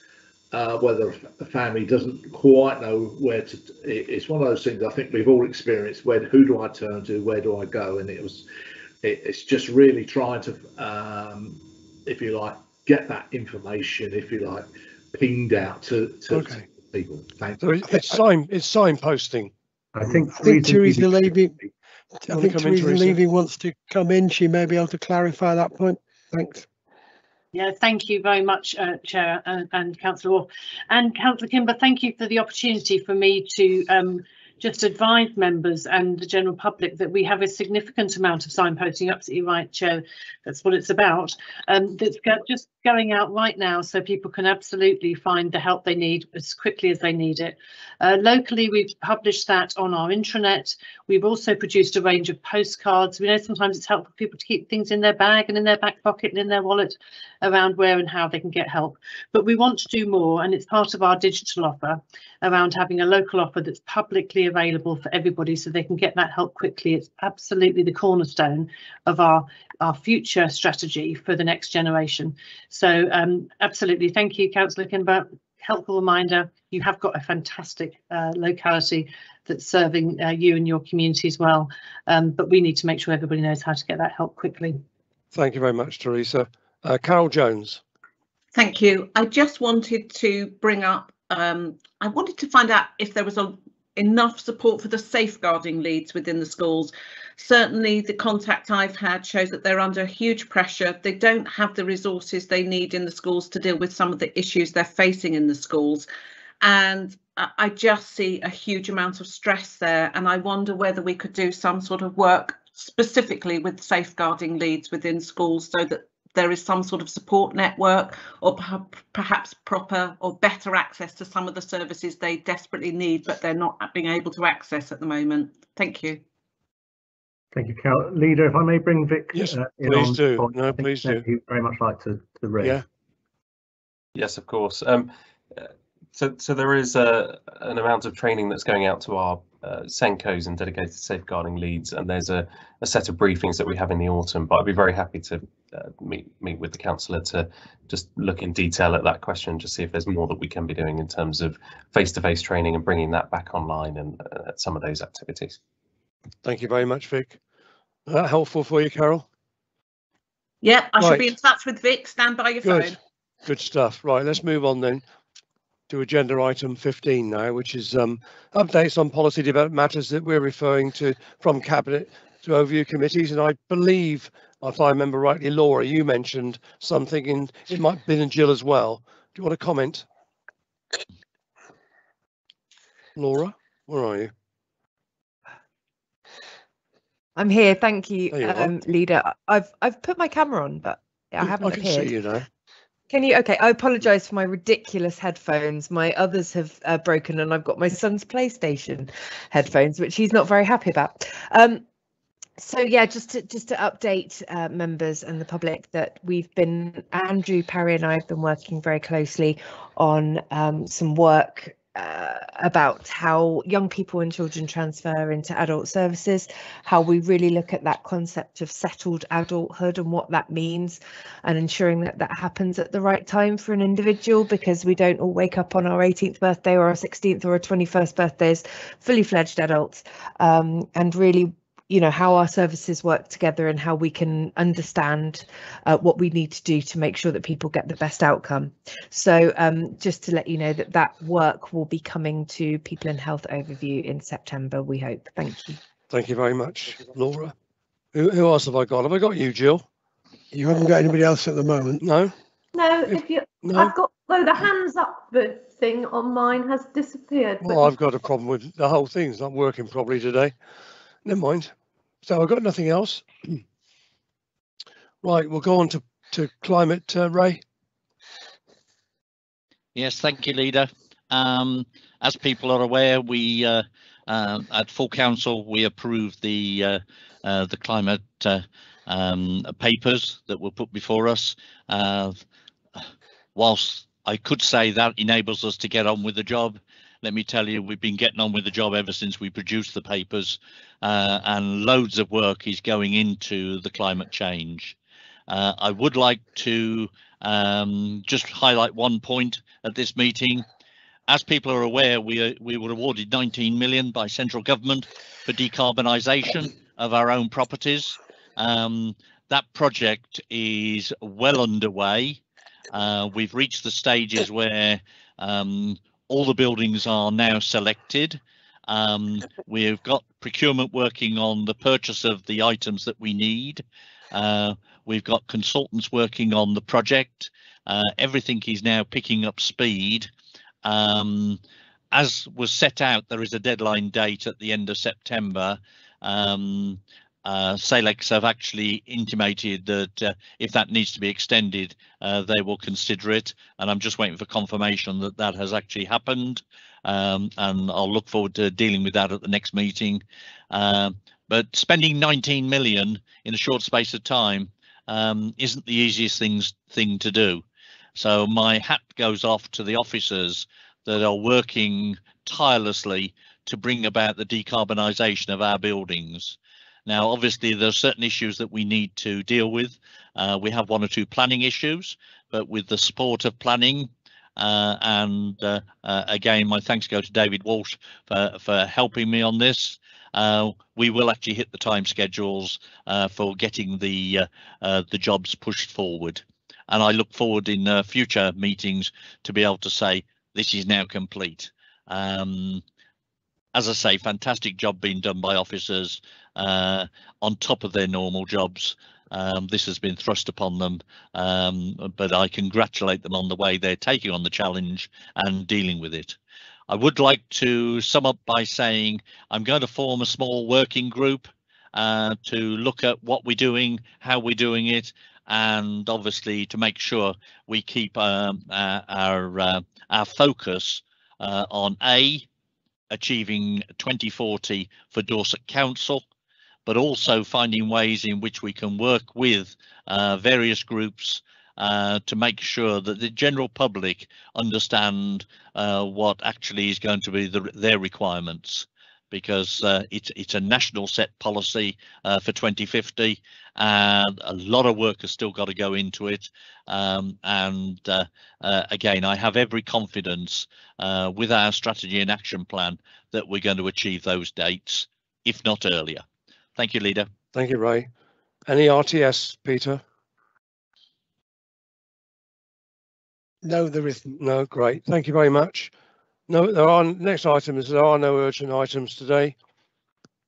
uh, whether a family doesn't quite know where to. It, it's one of those things I think we've all experienced. Where who do I turn to? Where do I go? And it was it, it's just really trying to, um, if you like, get that information, if you like, pinged out to, to, okay. to people. Thanks. So it's sign it's signposting. I think I think Theresa Leavy. I think Theresa Leavy wants to come in. She may be able to clarify that point. Thanks. Yeah, thank you very much, uh, Chair and, and Councillor Wolf. And Councillor Kimber, thank you for the opportunity for me to um, just advise members and the general public that we have a significant amount of signposting. Absolutely right, Joe. That's what it's about. Um, that's just going out right now so people can absolutely find the help they need as quickly as they need it. Uh, locally, we've published that on our intranet. We've also produced a range of postcards. We know sometimes it's helpful for people to keep things in their bag and in their back pocket and in their wallet around where and how they can get help. But we want to do more, and it's part of our digital offer around having a local offer that's publicly available for everybody so they can get that help quickly. It's absolutely the cornerstone of our, our future strategy for the next generation. So um, absolutely, thank you, Councillor Kimber. Helpful reminder, you have got a fantastic uh, locality that's serving uh, you and your community as well. Um, but we need to make sure everybody knows how to get that help quickly. Thank you very much, Theresa. Uh, Carol Jones. Thank you. I just wanted to bring up, um, I wanted to find out if there was a, enough support for the safeguarding leads within the schools. Certainly the contact I've had shows that they're under huge pressure. They don't have the resources they need in the schools to deal with some of the issues they're facing in the schools. And I just see a huge amount of stress there. And I wonder whether we could do some sort of work specifically with safeguarding leads within schools so that there is some sort of support network or perhaps proper or better access to some of the services they desperately need, but they're not being able to access at the moment. Thank you. Thank you, Carol. Leader, if I may bring Vic yes, uh, in please on do. No, please do. He'd very much like to, to raise. Yeah. Yes, of course. Um, so, so there is a, an amount of training that's going out to our uh, SENCOs and dedicated safeguarding leads, and there's a, a set of briefings that we have in the autumn. But I'd be very happy to uh, meet meet with the councillor to just look in detail at that question, just see if there's more that we can be doing in terms of face-to-face training and bringing that back online and uh, some of those activities. Thank you very much, Vic. Is that helpful for you, Carol? Yeah, I Right. should be in touch with Vic. Stand by your Good. phone. Good stuff. Right, let's move on then to agenda item 15 now, which is um, updates on policy development matters that we're referring to from cabinet to overview committees. And I believe, if I remember rightly, Laura, you mentioned something in it might have been in Jill as well. Do you want to comment? Laura, where are you? I'm here, thank you, you um, leader. I've I've put my camera on, but I haven't I can appeared. see you now. Can you? Okay, I apologise for my ridiculous headphones. My others have uh, broken, and I've got my son's PlayStation headphones, which he's not very happy about. Um, so yeah, just to just to update uh, members and the public that we've been Andrew Parry and I have been working very closely on um, some work uh, about how young people and children transfer into adult services, how we really look at that concept of settled adulthood and what that means, and ensuring that that happens at the right time for an individual because we don't all wake up on our 18th birthday or our 16th or our 21st birthdays fully fledged adults, um, and really you know how our services work together and how we can understand uh, what we need to do to make sure that people get the best outcome so um, just to let you know that that work will be coming to people in health overview in september we hope thank you Thank you very much, Laura. Who, who else have I got? Have I got you, Jill? You haven't got anybody else at the moment? No. No, if you, no. I've got, though the hands up bit thing on mine has disappeared. Well, I've got a problem with the whole thing's not working properly today. Never mind. So I've got nothing else. Right, we'll go on to, to climate, uh, Ray. Yes, thank you, Leader. Um, as people are aware, we uh, uh, at full council we approved the uh, uh, the climate uh, um, papers that were put before us. Uh, whilst I could say that enables us to get on with the job, let me tell you, we've been getting on with the job ever since we produced the papers, uh, and loads of work is going into the climate change. Uh, I would like to um, just highlight one point at this meeting. As people are aware, we, uh, we were awarded 19 million by central government for decarbonisation of our own properties. Um, that project is well underway. Uh, we've reached the stages where um, all the buildings are now selected. Um, we've got procurement working on the purchase of the items that we need. Uh, we've got consultants working on the project. Uh, everything is now picking up speed. Um, as was set out, there is a deadline date at the end of September. Um, uh, Salix have actually intimated that uh, if that needs to be extended, uh, they will consider it. And I'm just waiting for confirmation that that has actually happened. Um, and I'll look forward to dealing with that at the next meeting. Uh, but spending 19 million in a short space of time um, isn't the easiest things thing to do. So my hat goes off to the officers that are working tirelessly to bring about the decarbonisation of our buildings. Now, obviously, there are certain issues that we need to deal with. Uh, we have one or two planning issues, but with the support of planning, uh, and uh, uh again, my thanks go to David Walsh for, for helping me on this. Uh, we will actually hit the time schedules uh, for getting the the jobs pushed forward. And I look forward in future meetings to be able to say this is now complete. Um, as I say, fantastic job being done by officers uh, on top of their normal jobs. Um, this has been thrust upon them, um, but I congratulate them on the way they're taking on the challenge and dealing with it. I would like to sum up by saying I'm going to form a small working group uh, to look at what we're doing, how we're doing it, and obviously to make sure we keep um, our our, uh, our focus uh, on a achieving 2040 for Dorset Council, but also finding ways in which we can work with uh, various groups uh, to make sure that the general public understand uh, what actually is going to be the, their requirements because uh, it's it's a national set policy uh, for 2050 and a lot of work has still got to go into it um, and uh, uh again I have every confidence uh, with our strategy and action plan that we're going to achieve those dates if not earlier. Thank you leader. Thank you Ray. Any RTS Peter? No there isn't. No great thank you very much. No, there are next item is there are no urgent items today.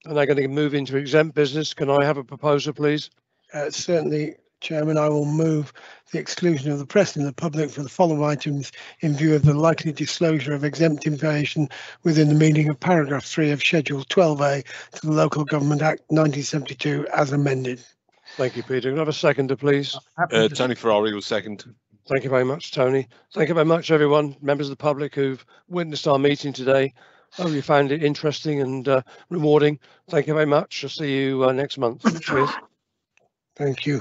And they're going to move into exempt business. Can I have a proposal, please? Uh, certainly, Chairman, I will move the exclusion of the press and the public for the following items in view of the likely disclosure of exempt information within the meaning of paragraph 3 of Schedule 12A to the Local Government Act 1972 as amended. Thank you, Peter. Can I have a seconder, please? Uh, Tony Ferrari will second. Thank you very much, Tony. Thank you very much, everyone, members of the public who've witnessed our meeting today. I Hope you found it interesting and uh, rewarding. Thank you very much. I'll see you uh, next month. Cheers. Thank you.